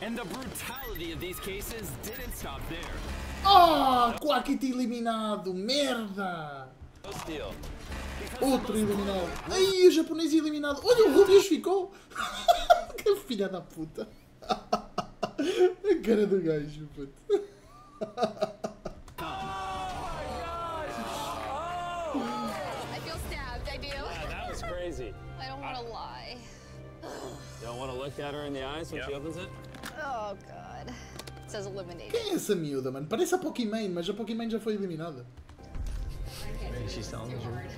And the brutality of these cases didn't stop there.
Ah, Quackity eliminado. Merda. Outro eliminado. Ai, o japonês eliminado. Olha, o Rubius ficou. que filha da puta. A cara do gajo, puto.
I feel stabbed. I do.
Yeah, that was crazy.
I don't want to lie.
You don't want to look at her in the eyes when she opens it?
Oh God. It says eliminated.
Quem é essa miúda, mano? Parece a Pokémon, mas a Pokémon já foi eliminada.
she's telling the truth.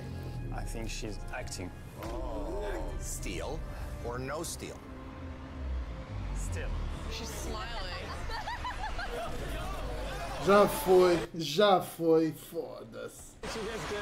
I think she's acting. Oh.
Steal or no steal?
Still.
She's smiling.
Já foi, já foi. Foda-se.
What'd you guys do?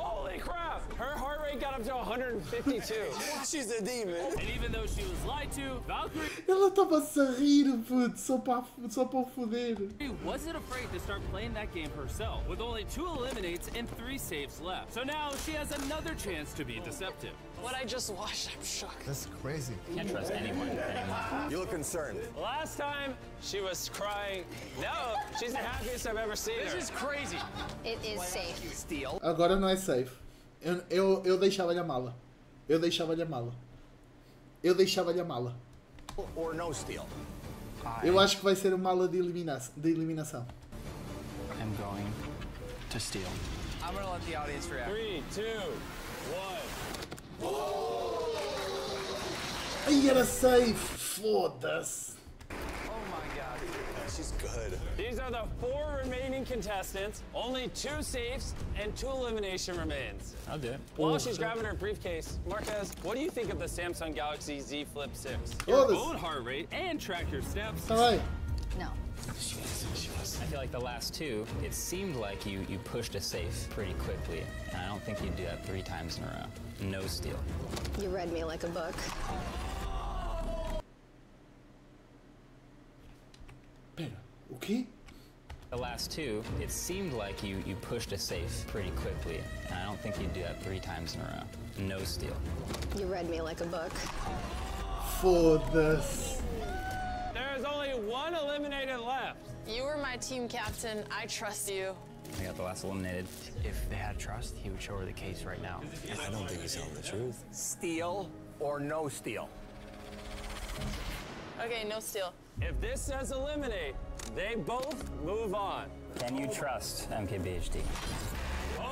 Holy crap! Her heart rate got up to 152.
She's a demon.
And even though she was lied to, Valkyrie
Ela estava-se a rir, puto, só para, só para o foder.
wasn't afraid to start playing that game herself, with only two eliminates and three saves left. So now she has another chance to be deceptive.
What I just watched, I'm shocked.
That's crazy.
Can't trust anyone anymore.
You look concerned.
Last time she was crying. No, she's the happiest I've ever seen
This
her.
is crazy.
It is safe.
Steal
Agora não é safe. Eu, eu, eu deixava-lhe a mala. Eu deixava-lhe a mala. Eu deixava-lhe a mala.
or no steal?
Eu acho que vai ser a mala de, elimina de eliminação.
I'm going to steal.
I'm gonna let the audience react.
Three, two, one.
Ai, era safe. Foda-se.
She's good.
These are the four remaining contestants. Only two safes and two elimination remains.
I'll do it.
While she's grabbing her briefcase, Marquez, what do you think of the Samsung Galaxy Z Flip 6?
Your
Foda-se.
own heart rate and track your steps.
Tá bem.
No.
I feel like the last two, it seemed like you, you pushed a safe pretty quickly. And I don't think you'd do that three times in a row. No steal.
You read me like a book.
Pera, o quê?
The last two, it seemed like you, you pushed a safe pretty quickly. And I don't think you'd do that three times in a row. No steal.
You read me like a book.
For this.
There is only one eliminated left.
You were my team captain. I trust you.
I got the last eliminated.
If they had trust, he would show her the case right now.
I don't think he's telling the truth. Steal or no steal?
Okay, no steal.
If this says eliminate, they both move on.
Can you trust MKBHD?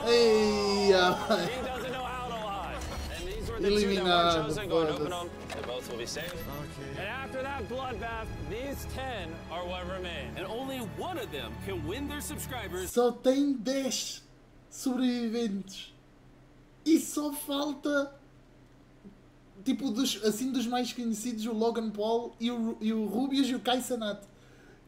Ei, ai.
He doesn't know how to lie. And these were the two that were chosen. Go and open them. They both will be safe. And after that bloodbath, these 10 are what remain.
And only one of them can win their subscribers
Só tem 10 sobreviventes. E só falta. Tipo, dos, assim dos mais conhecidos, o Logan Paul e o, e o Rubius e o Kai Sanat.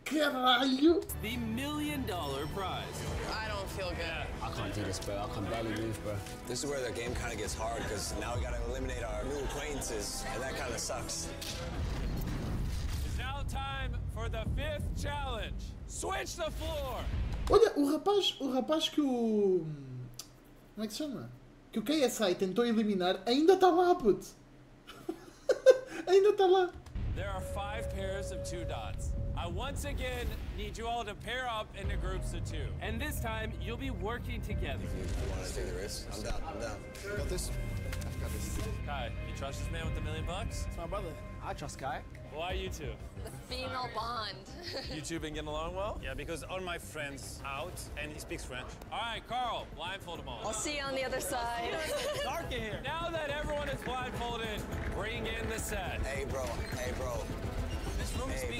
Caralho!
The million dollar prize.
I don't feel good.
I can't do this, bro. I can barely move, bro.
This is where the game kind of gets hard because now we got to eliminate our new acquaintances, and that kind of sucks.
It's now time for the fifth challenge. Switch the floor.
Olha, o rapaz, o rapaz que o. Como é que se chama? Que o KSI tentou eliminar ainda está lá, puto. ainda está lá.
There are five pairs of two dots. I once again need you all to pair up into groups of two.
And this time, you'll be working together.
You want to take the risk? I'm down. I'm down.
Got this? I've got this.
Kai, you trust this man with a million bucks?
It's my brother. I trust Kai.
Why you two?
The female bond.
You two been getting along well?
Yeah, because all my friends out and he speaks French.
All right, Carl, blindfold them all.
I'll see you on the other side.
Dark in here. Now that everyone is blindfolded, bring in the set.
Hey, bro. Hey, bro.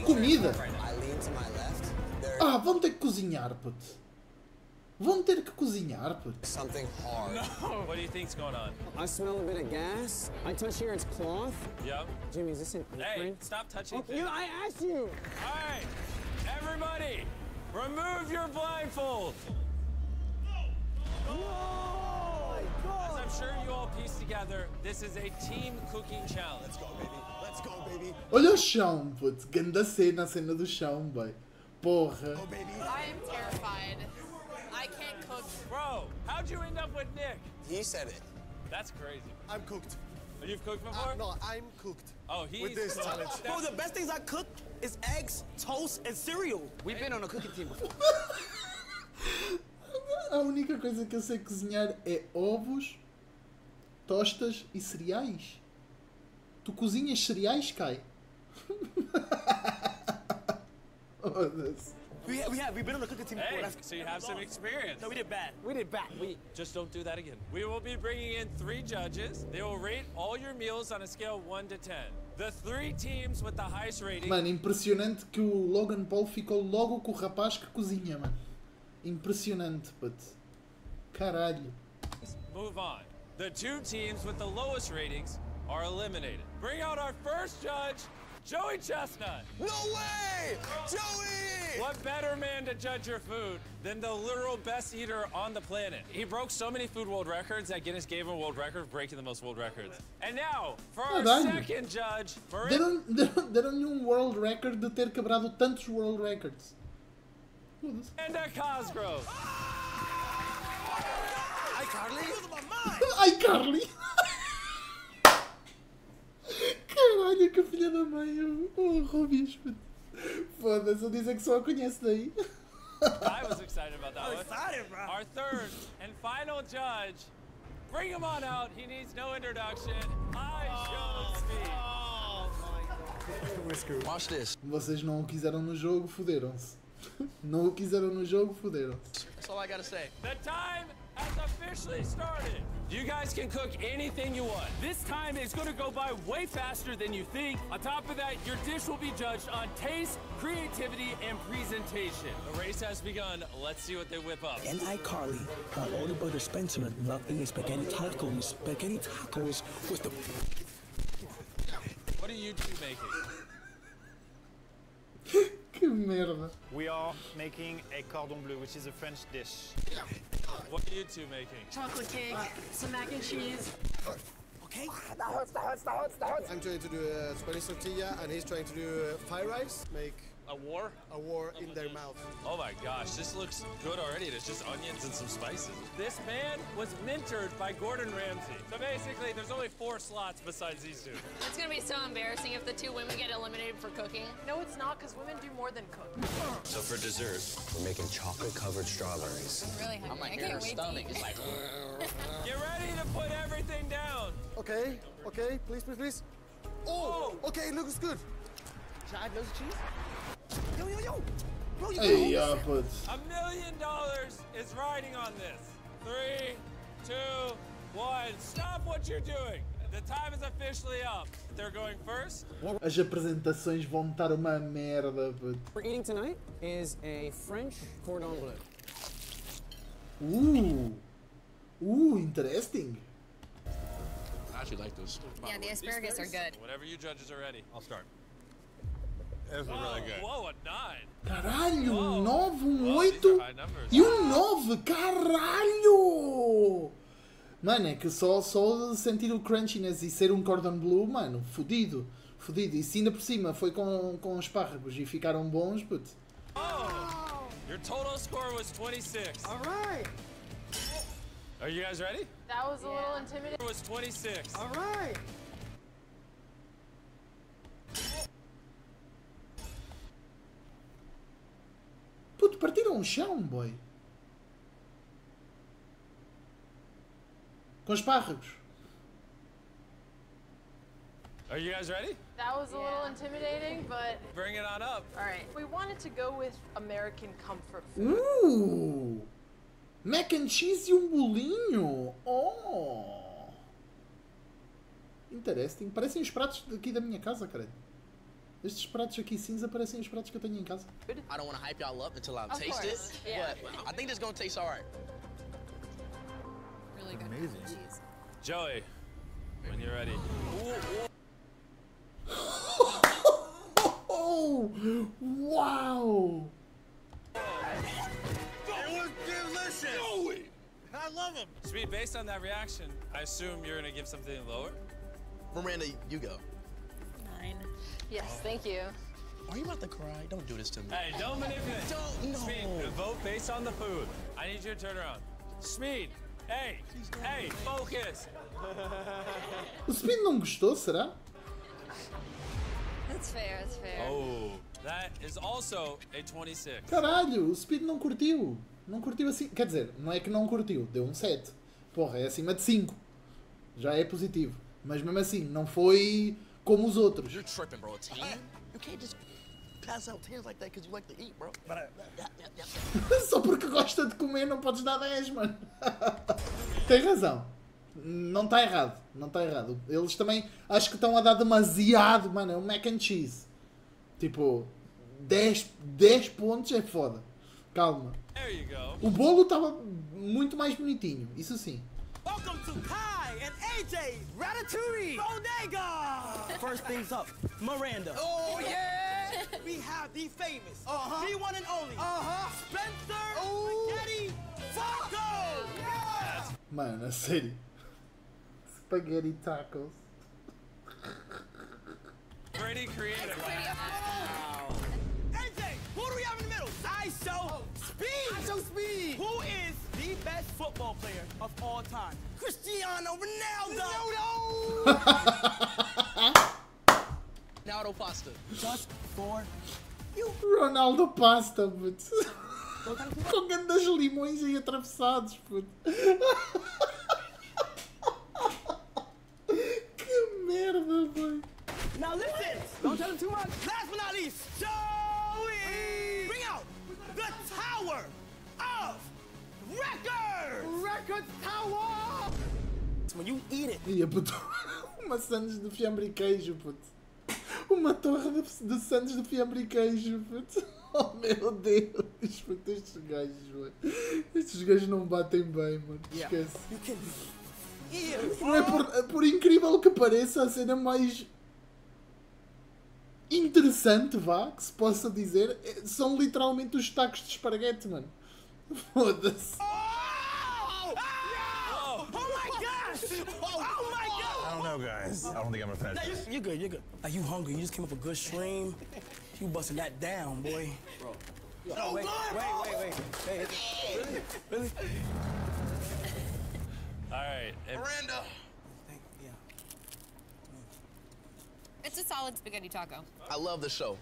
Comida.
I lean to my left. There
Ah, vão ter que cozinhar, puto. Vão ter que cozinhar, puto.
something hard.
What do you think's going on?
I smell a bit of gas. I touch here, it's cloth.
Yep.
Jimmy, is this an
Hey, stop touching
Okay, you, I asked you.
All right, everybody, remove your blindfold. As I'm sure you all piece together, this is a team cooking challenge. Let's go, baby.
Let's go, baby.
Olha o chão, puto. Ganda cena, a cena do chão, boy. Porra.
I am terrified. I can't cook.
Bro, how'd you end up with Nick?
He said it.
That's crazy.
I'm cooked.
Oh, You've cooked before?
Uh, no, I'm cooked.
Oh, he's
With this
cooked.
challenge. Bro,
the best things I cook is eggs, toast, and cereal.
We've been on a cooking team before.
A única coisa que eu sei cozinhar é ovos, tostas e cereais. Tu cozinhas cereais, Kai? Foda-se.
We, we have. We've been on a cooking team before.
Hey,
That's-
so you have some experience.
No, we did bad.
we did bad. We
Just don't do that again. We will be bringing in three judges. They will rate all your meals on a scale of 1 to 10. The three teams with the highest rating
Mano, impressionante que o Logan Paul ficou logo com o rapaz que cozinha, mano. Impressionante, puto. Caralho.
move on. The two teams with the lowest ratings are eliminated. Bring out our first judge, Joey Chestnut.
No way! Joey!
What better man to judge your food than the literal best eater on the planet? He broke so many food world records that Guinness gave him a world record for breaking the most world records. And now, for our
Caralho.
second judge, Maria.
Deram- deram- Deram-lhe um world record de ter quebrado tantos world records. Foda-se.
Amanda Cosgrove.
Hi, Carly.
Ai, Caralho, que filha da mãe, o o Rubius. puto. Foda-se, eu dizer que só a conhece daí.
I was excited about that
I'm
one.
excited, bro.
Our third and final judge. Bring him on out. He needs no introduction. I showed speed.
Watch this.
Vocês não o quiseram no jogo, fuderam-se. Não o quiseram no jogo, fuderam-se.
That's all I gotta say.
The time has officially started. You guys can cook anything you want.
This time is going to go by way faster than you think. On top of that, your dish will be judged on taste, creativity, and presentation.
The race has begun. Let's see what they whip up.
And I, Carly, my older brother Spencer, love eating spaghetti tacos. Spaghetti tacos with the
What are you two making?
Que merda.
We are making a cordon bleu, which is a French dish.
What are you two making?
Chocolate cake, some mac and cheese.
Okay. That hurts, that hurts, that hurts, that hurts.
I'm trying to do a Spanish tortilla, and he's trying to do uh, fried rice. Make
A war?
a war in their mouth.
Oh my gosh, this looks good already. It's just onions and some spices. This man was mentored by Gordon Ramsay. So basically, there's only four slots besides these two.
It's gonna be so embarrassing if the two women get eliminated for cooking.
No, it's not, because women do more than cook.
So for dessert,
We're making chocolate covered strawberries.
I'm Really hungry.
I'm like,
I
here, her
can't wait
stomach
to
is
eat.
like,
Get ready to put everything down.
Okay, okay, please, please, please. Oh, okay, looks good.
Ah,
hold
puto.
A million dollars is riding on this. Three, two, one. Stop what you're doing. The time is officially up. They're going first.
As apresentações vão estar uma merda, puto.
we're eating tonight is a French cordon bleu.
Uh! Uh, interesting.
I actually like those.
Yeah, the asparagus are good.
Whenever you judges are ready, I'll start.
Caralho, um 9, um
Whoa,
8
these are high numbers.
e um 9. Caralho! Mano, é que só, só sentir o crunchiness e ser um cordon blue, mano, fodido. Fodido. E se ainda por cima foi com, com espárragos e ficaram bons, puto.
Oh, your total score was 26. All right. Are you guys ready?
That was a little intimidating.
It was 26.
All right.
Puto, partiram o chão, boy. Com espárragos.
Are you guys ready?
That was a little intimidating, but
Bring it on up.
all right. We wanted to go with American comfort food.
Uh! Mac and cheese e um bolinho. Oh! Interesting. Parecem os pratos aqui da minha casa, cara. Estes pratos aqui cinza parecem os pratos que eu tenho em casa.
I don't want to hype y'all up until I've
Of
tasted
course,
it,
yeah.
but I think this gonna taste alright.
Really good
Amazing.
cheese.
Joey, when you're ready.
Oh! Wow!
It was delicious. Joey!
I love him. Speed, based on that reaction, I assume you're gonna give something lower?
Miranda, you go.
Nine. Yes, thank you.
Are you about to cry? Don't do this to me.
Hey, don't manipulate.
Don't, no.
Speed, vote based on the food. I need you to turn around. Speed, hey, hey, focus.
O Speed não gostou, será?
That's fair, that's fair.
Oh, that is also a 26.
Caralho, o Speed não curtiu. Não curtiu assim. Quer dizer, não é que não curtiu, deu um 7. Porra, é acima de 5. Já é positivo. Mas mesmo assim, não foi como os outros.
You're tripping, bro. Ten? You can't just pass out tens like that because you like to eat, bro.
Só porque gosta de comer não podes dar 10, mano. Tem razão. Não está errado. Não está errado. Eles também acho que estão a dar demasiado, mano. É um mac and cheese. Tipo, 10, 10 pontos é foda. Calma. O bolo estava muito mais bonitinho. Isso sim.
Welcome to Kai and AJ Ratatouille Bodega. First things up, Miranda.
Oh, yeah.
We have the famous,
Uh-huh.
the one and only,
Uh-huh.
Spencer
Ooh.
Spaghetti Taco.
Mano, a sério. Spaghetti tacos.
Pretty creative.
AJ, who do we have in the middle? I show speed.
I show speed.
Who is the best football player of all time? Cristiano Ronaldo.
Ronaldo pasta.
Just for
Ronaldo pasta, puto. Com grandes limões aí atravessados, puto. que merda, boy.
Now listen, don't tell him too much. Last but not least, Joey! Bring out the Tower of Records! Record Tower! When you eat it,
Ia, puto. Uma sandes de fiambre e queijo, puto. Uma torre de, de sandes de fiambre e queijo, puto. Oh meu Deus, puto, estes gajos, mano. Estes gajos não batem bem, mano. Esquece.
you can eat
Não é por, por incrível que pareça a cena mais interessante, vá, que se possa dizer, é- são literalmente os tacos de esparguete, mano. Foda-se.
Oh! oh! Oh my gosh! Oh my oh gosh!
I don't know, guys. I don't think I'm gonna finish
Now,
this.
you, you're good, you're good. Like you hungry, you just came up a good stream. You busting that down, boy. Bro. Oh, wait, wait, wait, wait, wait. Really? Really?
All right. and-
Miranda. Mm.
It's a solid spaghetti taco.
I love the show,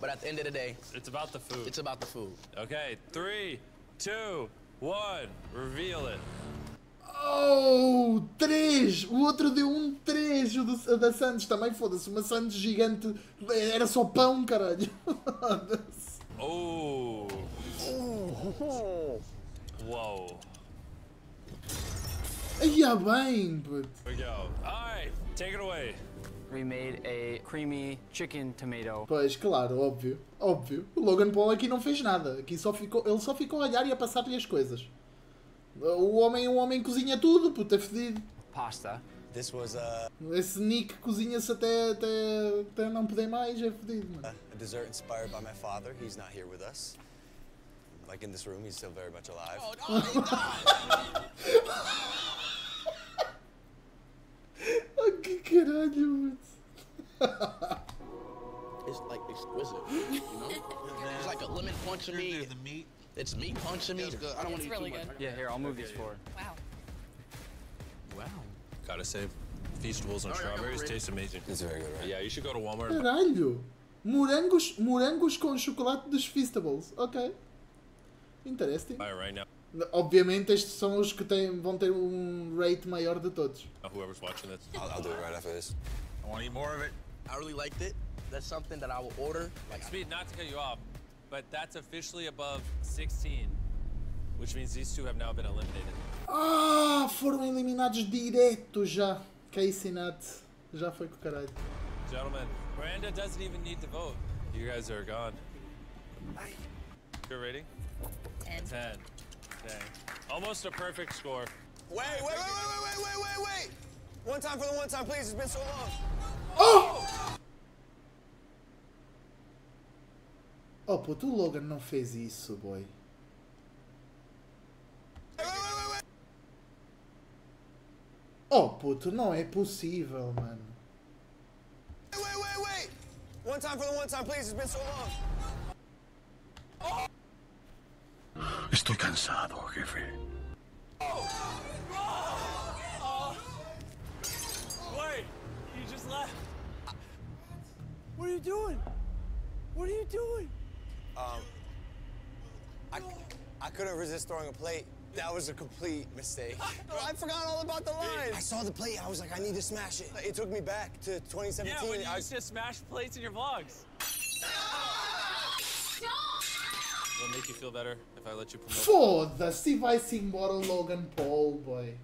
but at the end of the day,
It's about the food.
it's about the food.
Okay, three, two, one. Reveal it.
Oh, 3! O outro deu um 3, o do- da Santos também, foda-se. Uma Santos gigante, era só pão, caralho. Foda-se.
Oh. Whoa.
Aí há bem, puto.
Here we go. All right, take it away.
We made a creamy chicken tomato.
Pois, claro, óbvio, óbvio. O Logan Paul aqui não fez nada. Aqui só ficou, ele só ficou a olhar e a passar-lhe as coisas. O homem, o homem cozinha tudo, puto, é fedido.
Pasta.
This was a,
Esse Nick cozinha-se até, até, até não poder mais, é fodido, mano.
a dessert inspired by my father. He's not here with us. Like in this room, he's still very much alive.
Ah, que caralho, mano.
It's like exquisite, you know? It's like a lemon punch of meat. The meat. It's meat punch of meat. It's good. I don't want to
It's
eat
really
too
good.
much.
Yeah, here, I'll move these forward.
Wow.
Wow. Gotta say, Feastables on
Oh, yeah, I got
strawberries
it.
taste amazing.
It's very good, right?
Yeah, you should go to Walmart.
Caralho! Morangos, morangos com chocolate dos Feastables. Ok. Interesting.
Buy it right now.
Obviamente estes são os que têm, vão ter um rate maior de todos.
Whoever's watching this.
I'll, I'll do it right after this.
I want to eat more of it.
I really liked it. That's something that I will order. Like,
Speed, not to cut you off, but that's officially above 16, which means these two have now been eliminated.
Ah, foram eliminados direto já. Casey Nut. Já foi com o caralho.
Gentlemen, Miranda doesn't even need to vote. You guys are gone. Your rating?
10.
10. today. Almost a perfect score.
Wait, wait, wait, wait, wait, wait, wait, wait, One time for the one time, please. It's been so long.
Oh! Oh, pô, tu Logan não fez isso, boy. Oh, puto, não é possível, mano.
Wait, wait, wait! One time for the one time, please. It's been so long. Oh!
Estoy cansado, jefe.
Wait, you just left.
What are you doing? What are you doing?
Um, I, I couldn't resist throwing a plate. That was a complete mistake. I forgot all about the line. I saw the plate. I was like, I need to smash it. It took me back to 2017.
Yeah, when you
I,
used to smash plates in your vlogs.
Foda-se, vai-se embora o Logan Paul, boy.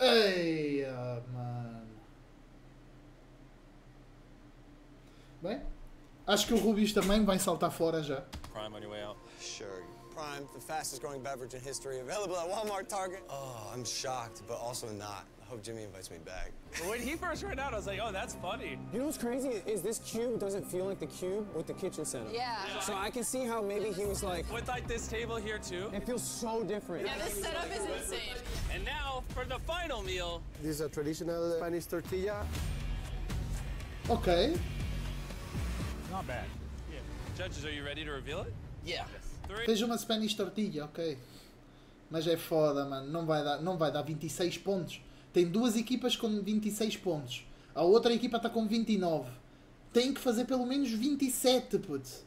Eia, mano. Bem, acho que o Rubius também vai saltar fora já.
Prime on your way out.
sure. Prime, the fastest growing beverage in history, available at Walmart, Target. Oh, I'm shocked, but also not. I hope Jimmy invites me back.
When he first ran out, I was like, oh, that's funny.
You know what's crazy is this cube doesn't feel like the cube with the kitchen setup.
Yeah.
So I can see how maybe he was like,
With like this table here too.
it feels so different.
Yeah, this setup is insane.
And now for the final meal.
This is a traditional Spanish tortilla.
Ok.
Not bad.
Judges, are you ready to reveal it?
Yeah.
Three.
Fez uma Spanish tortilha, ok. Mas é foda, mano. Não vai dar, não vai dar 26 pontos. Tem duas equipas com 26 pontos. A outra equipa está com 29. Tem que fazer pelo menos 27, putz.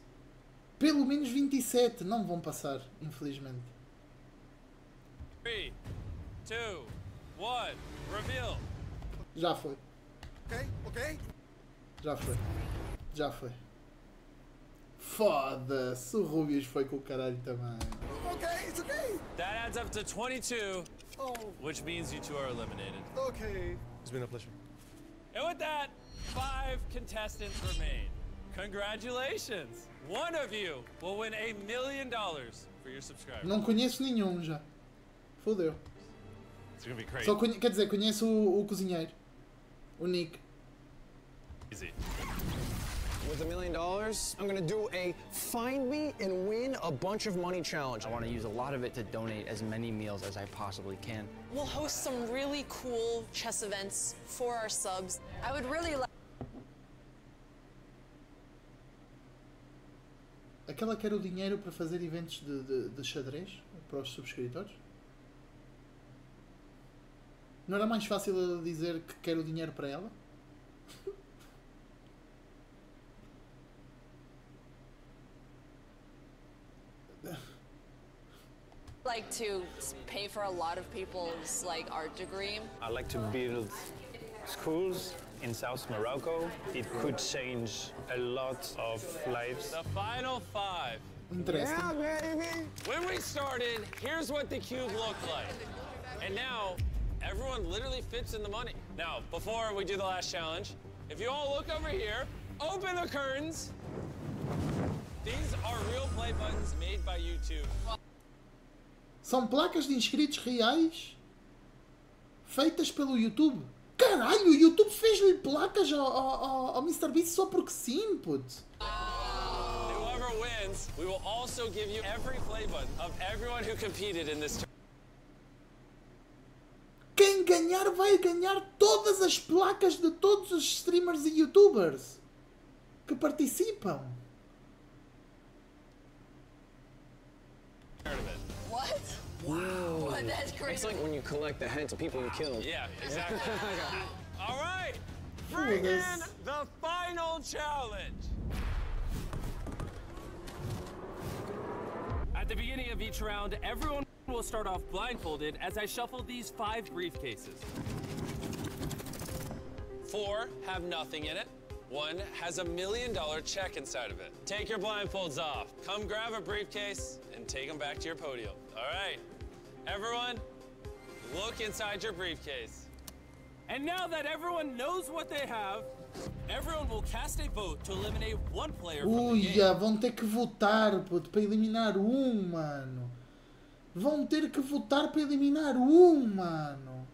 Pelo menos 27. Não vão passar, infelizmente.
Three, two, one, reveal.
Já foi.
Okay, okay.
Já foi. Já foi. Foda-se. O Rubius foi com o caralho também.
Okay, it's okay.
That adds up to 22,
Oh,
which means you two are eliminated.
okay. It's been a pleasure.
And with that, five contestants remain. Congratulations! One of you will win a million dollars for your subscriber.
Não conheço nenhum já. Fodeu.
It's gonna be crazy.
Só conhe- quer dizer, conheço o, o cozinheiro. O Nick.
Easy.
With a million dollars, I'm gonna do a find me and win a bunch of money challenge.
I want to use a lot of it to donate as many meals as I possibly can.
We'll host some really cool chess events for our subs. I would really like.
Aquela quer o dinheiro para fazer eventos de, de, de xadrez para os subscritores? Não era mais fácil dizer que quer o dinheiro para ela?
Like to pay for a lot of people's like art degree.
I like to build schools in South Morocco. It could change a lot of lives.
The final five.
Interesting.
When we started, here's what the cube looked like. And now, everyone literally fits in the money. Now, before we do the last challenge, if you all look over here, open the curtains. These are real play buttons made by YouTube.
São placas de inscritos reais feitas pelo YouTube. Caralho, o YouTube fez-lhe placas ao, ao, ao, ao MrBeast só porque sim, puto.
Whoever wins, we will also give you every play button of everyone who competed in this tournament.
Quem ganhar vai ganhar todas as placas de todos os streamers e youtubers que participam.
What?
Wow.
But that's crazy.
It's like when you collect the heads of people you killed.
Yeah, exactly. All right,
Foda-se.
bring in the final challenge.
At the beginning of each round, everyone will start off blindfolded as I shuffle these five briefcases.
Four have nothing in it. One has a million dollar check inside of it. Take your blindfolds off. Come grab a briefcase and take them back to your podium. All right. Everyone, look inside your briefcase.
And now that everyone knows what they have, everyone will cast a vote to eliminate one player from the
Uia,
game.
vão ter que votar, puto, para eliminar um, mano. Vão ter que votar para eliminar um, mano.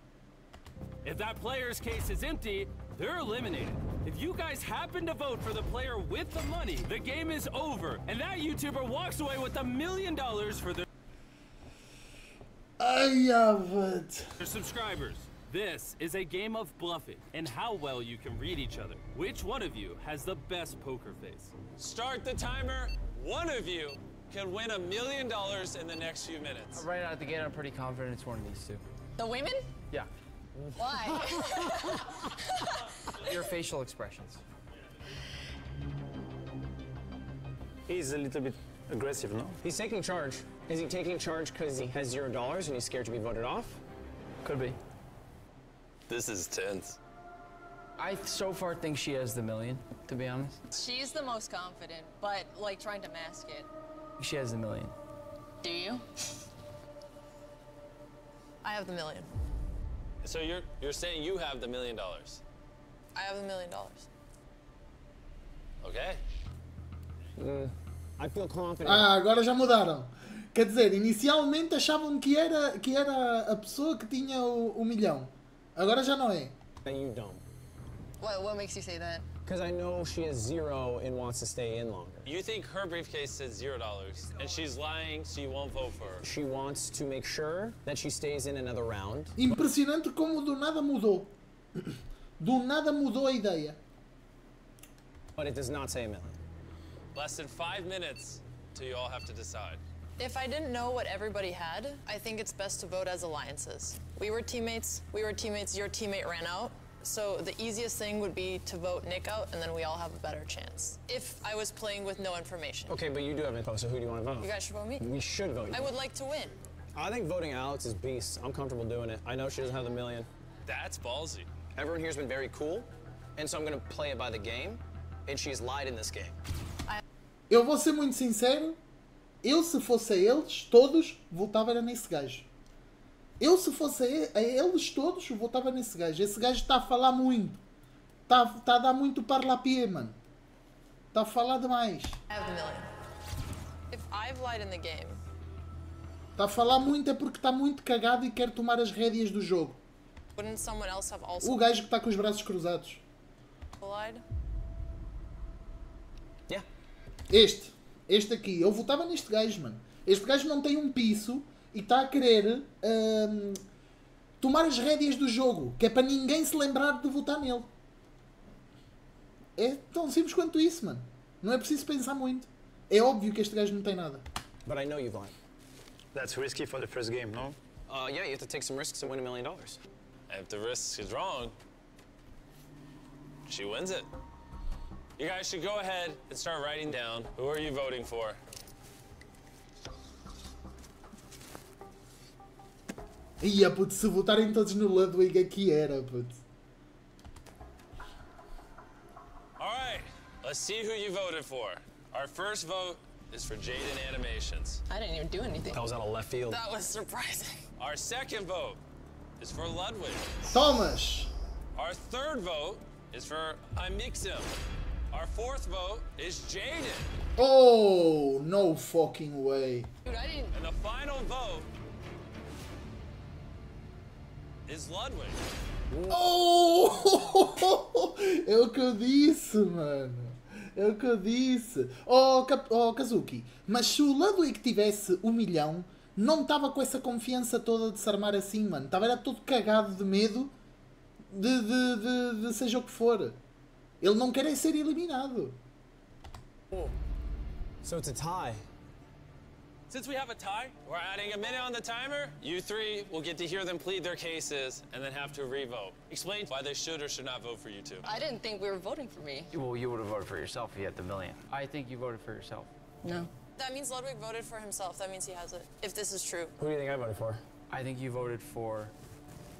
If that player's case is empty, they're eliminated. If you guys happen to vote for the player with the money, the game is over, and that YouTuber walks away with a million dollars for their
Ai, ah, puto.
their subscribers. This is a game of bluffing and how well you can read each other. Which one of you has the best poker face?
Start the timer. One of you can win a million dollars in the next few minutes.
Right out of the gate, I'm pretty confident it's one of these two.
The women?
Yeah.
Why?
Your facial expressions.
He's a little bit aggressive, no?
He's taking charge. Is he taking charge because he has zero dollars and he's scared to be voted off?
Could be.
This is tense.
I so far think she has the million, to be honest.
She's the most confident, but like trying to mask it.
She has the million.
Do you? I have the million.
So you're you're saying you have the million dollars?
I have the million dollars.
Okay.
I feel confident.
Ah, agora já mudaram. Quer dizer, inicialmente achavam que era, que era a pessoa que tinha o, o milhão. Agora já não é.
And you don't.
What, what makes you say that?
Because I know she has zero and wants to stay in longer.
You think her briefcase says zero dollars, and she's lying, so you won't vote for her.
She wants to make sure that she stays in another round.
Impressionante como do nada mudou. Do nada mudou a ideia.
But it does not say a million.
Less than five minutes till you all have to decide.
If I didn't know what everybody had, I think it's best to vote as alliances. We were teammates, we were teammates, your teammate ran out. So the easiest thing would be to vote Nick out and then we all have a better chance. If I was playing with no information.
Okay, but you do have info, so who do you want to vote?
You guys should vote me.
We should vote you.
I would like to win.
I think voting Alex is beast. I'm comfortable doing it. I know she doesn't have the million.
That's ballsy.
Everyone here's been very cool, and so I'm gonna play it by the game, and she's lied in this game.
Eu vou ser muito sincero. Eu, se fosse a eles, todos, votava era nesse gajo. Eu, se fosse a eles todos, votava nesse gajo. Esse gajo está a falar muito. Está tá a dar muito parlapie, mano. Está a falar demais.
I have the million. If I've lied in the game,
Está a falar muito é porque está muito cagado e quer tomar as rédeas do jogo. O gajo que está com os braços cruzados. Este. Este aqui. Eu votava neste gajo, mano. Este gajo não tem um piso e está a querer hum, tomar as rédeas do jogo. Que é para ninguém se lembrar de votar nele. É tão simples quanto isso, mano. Não é preciso pensar muito. É óbvio que este gajo não tem nada.
But I know you've lied.
That's risky for the first game, no?
Uh, yeah, you have to take some risks and win a million dollars.
If the risk is wrong, she wins it. You guys should go ahead and start writing down who are you voting for.
Ia, puto, se votarem todos no Ludwig aqui era, puto.
All right, let's see who you voted for. Our first vote is for Jaden Animations.
I didn't even do anything.
That was out of left field.
That was surprising.
Our second vote is for Ludwig.
Thomas!
Our third vote is for Amixim. Our fourth vote is Jaden.
Oh, no fucking way.
Dude, I didn't.
And the final vote is Ludwig.
Oh! É o que eu disse, mano. É o que eu disse. Oh, Cap oh Kazuki, mas se o Ludwig tivesse um milhão, não estava com essa confiança toda de se armar assim, mano. Estava era todo cagado de medo de, de, de, de seja o que for. Ele não quer é ser eliminado. Oh.
So it's a tie.
Since we have a tie, we're adding a minute on the timer. You three will get to hear them plead their cases and then have to revote. Explain why they should or should not vote for you two.
I didn't think we were voting for me.
Well, you would have voted for yourself if you had the million. I think you voted for yourself.
No. That means Ludwig voted for himself. That means he has it. If this is true.
Who do you think I voted for?
I think you voted for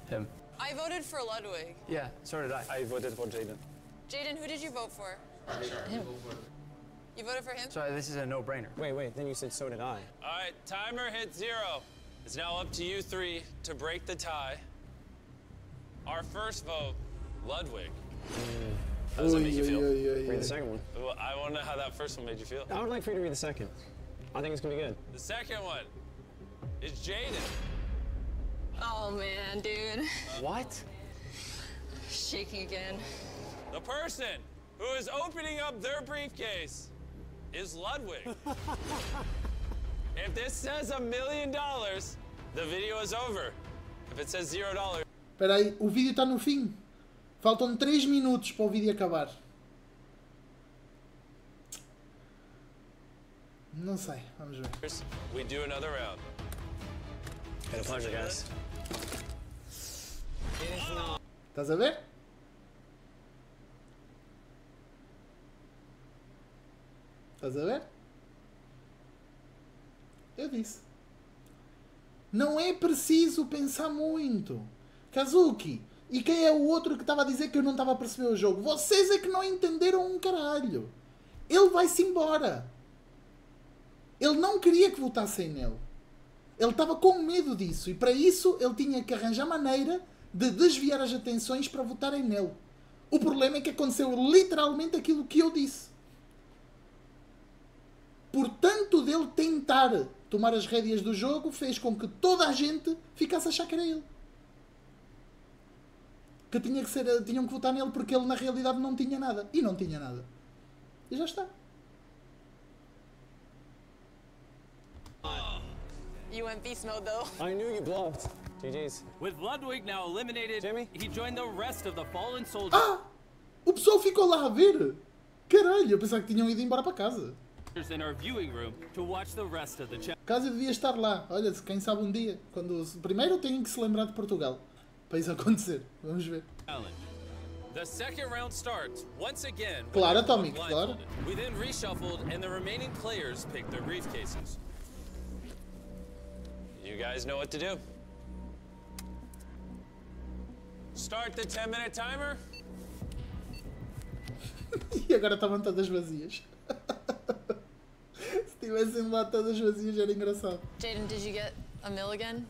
him.
I voted for Ludwig.
Yeah, so did I.
I voted for Jaden.
Jaden, who did you vote for? Him. You voted for him?
So this is a no-brainer.
Wait, wait, then you said so did I.
All right, timer hit zero. It's now up to you three to break the tie. Our first vote, Ludwig. How does that make you feel?
Read the second one.
Well, I want to know how that first one made you feel.
I would like for you to read the second. I think it's gonna be good.
The second one is Jaden.
Oh man, dude.
What?
Shaking again.
The person who is opening up their briefcase is Ludwig. if this says a million dollars, the video is over. If it says zero dollars,
Espera aí, o vídeo está no fim. Faltam 3 minutos para o vídeo acabar. Não sei, vamos ver.
we do another round.
Been a pleasure, guys.
Estás a ver? Estás a ver? Eu disse. Não é preciso pensar muito. Kazuki. E quem é o outro que estava a dizer que eu não estava a perceber o jogo? Vocês é que não entenderam um caralho. Ele vai-se embora. Ele não queria que votassem nele. Ele estava com medo disso. E para isso ele tinha que arranjar maneira de desviar as atenções para votarem nele. O problema é que aconteceu literalmente aquilo que eu disse. Portanto, dele tentar tomar as rédeas do jogo fez com que toda a gente ficasse a achar que era ele. Que, tinha que ser, tinham que votar nele porque ele na realidade não tinha nada. E não tinha nada. E já está.
You went beast mode though.
I knew you bluffed. GG's.
With Ludwig now eliminated, he joined the rest of the fallen soldiers.
Ah! O pessoal ficou lá a ver. Caralho, eu pensava que tinham ido embora para casa.
In our viewing room to watch the rest of the challenge.
Caso eu devia estar lá. Olha, quem sabe um dia. Quando... Primeiro tenho que se lembrar de Portugal. Para isso acontecer. Vamos ver.
The second round starts once again.
Claro, Atomic, claro.
We then reshuffled, and the remaining players picked their briefcases.
you guys know what to do. Start the 10 minute timer.
E agora estavam todas vazias. Se tivessem lá todas vazias era engraçado.
Jaden, did you get a mill again?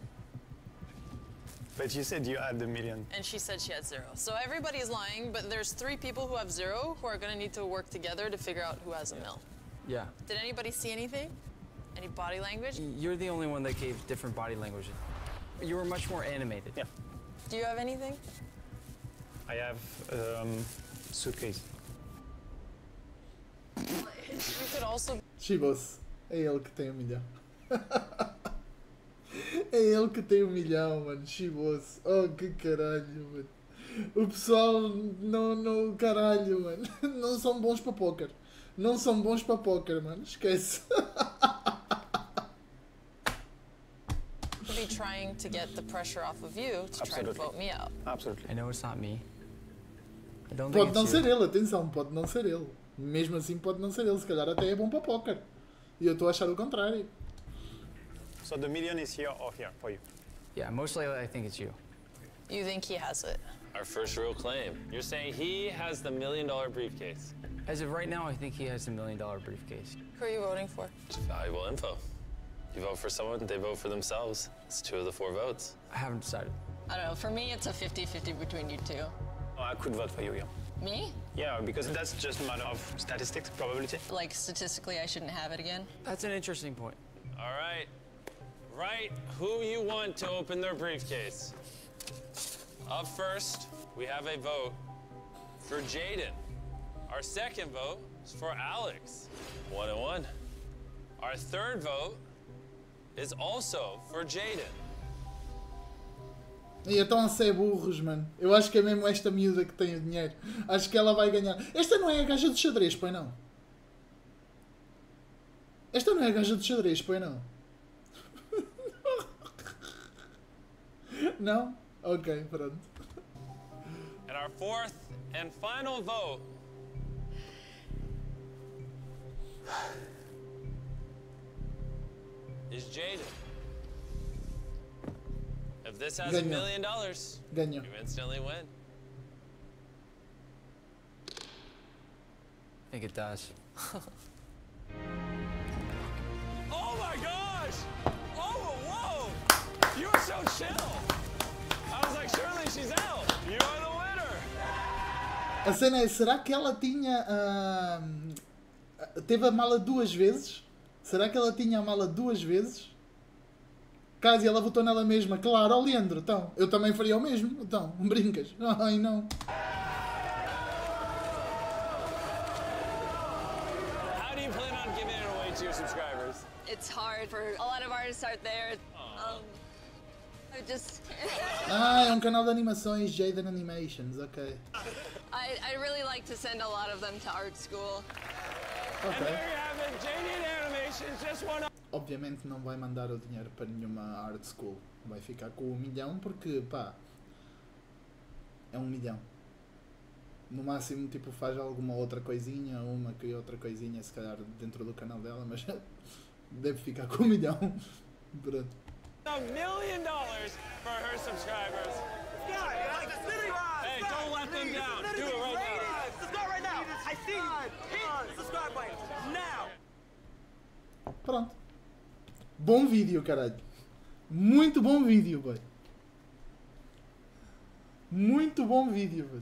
But you said you had the million.
And she said she had zero. So everybody's lying, but there's three people who have zero who are gonna need to work together to figure out who has a mill.
Yeah.
Did anybody see anything? Any body language?
You're the only one that gave different body language. You were much more animated. Yeah.
Do you have anything?
I have um, suitcase.
You could also
Chibos. É ele que tem um milhão. é ele que tem um milhão, mano. Chibos. Oh, que caralho, mano. O pessoal não, não. Caralho, mano. Não são bons para póquer. Não são bons para póquer, mano. Esquece.
be trying to get the pressure off of you to try to
Absolutely.
vote me out.
Absolutely.
I know it's not me. I don't think
Pode
it's
não
you.
ser ele, atenção, pode não ser ele. Mesmo assim, pode não ser ele. Se calhar até é bom para póquer. E eu estou a achar o contrário.
So the million is here or here for you.
Yeah, most likely I think it's you.
You think he has it?
Our first real claim. You're saying he has the million dollar briefcase.
As of right now, I think he has the million dollar briefcase.
Who are you voting for?
It's valuable info. You vote for someone, they vote for themselves. It's two of the four votes.
I haven't decided.
I don't know. For me, it's a 50-50 between you two.
Oh, I could vote for you, yeah.
Me?
Yeah, because that's just a matter of statistics, probability.
Like statistically, I shouldn't have it again.
That's an interesting point.
All right. Write who you want to open their briefcase. Up first, we have a vote for Jaden. Our second vote is for Alex. One and one. Our third vote is also for Jaden.
E estão a ser burros, mano. Eu acho que é mesmo esta miúda que tem o dinheiro. Acho que ela vai ganhar. Esta não é a gaja de xadrez, pois não? Esta não é a gaja de xadrez, pois não? Não? Ok, pronto.
And our fourth and final vote is Jaden. If this has a
Ganhou.
million dollars,
Ganhou.
you instantly win.
I think it does.
Oh my gosh! Oh, whoa! You were so chill. I was like, surely she's out. You are the winner.
A cena é, será que ela tinha. ahm, teve a mala duas vezes? Será que ela tinha a mala duas vezes? Caso ela votou nela mesma, claro, ó Leandro, então, eu também faria o mesmo, então, brincas. Ai não.
Um,
Ah, é um canal de animações, Jaden Animations, ok.
I, I really like to send a lot of them to art school.
And
Obviamente não vai mandar o dinheiro para nenhuma art school. Vai ficar com um milhão porque, pá, é um milhão. No máximo, tipo, faz alguma outra coisinha, uma que outra coisinha, se calhar, dentro do canal dela, mas deve ficar com um milhão. Pronto.
A million dollars for her subscribers. Hey, don't let them down. Do it right now.
Subscribe right now. I see you. Hit the subscribe button now.
Pronto. Bom vídeo, caralho. Muito bom vídeo, boy. Muito bom vídeo, boy.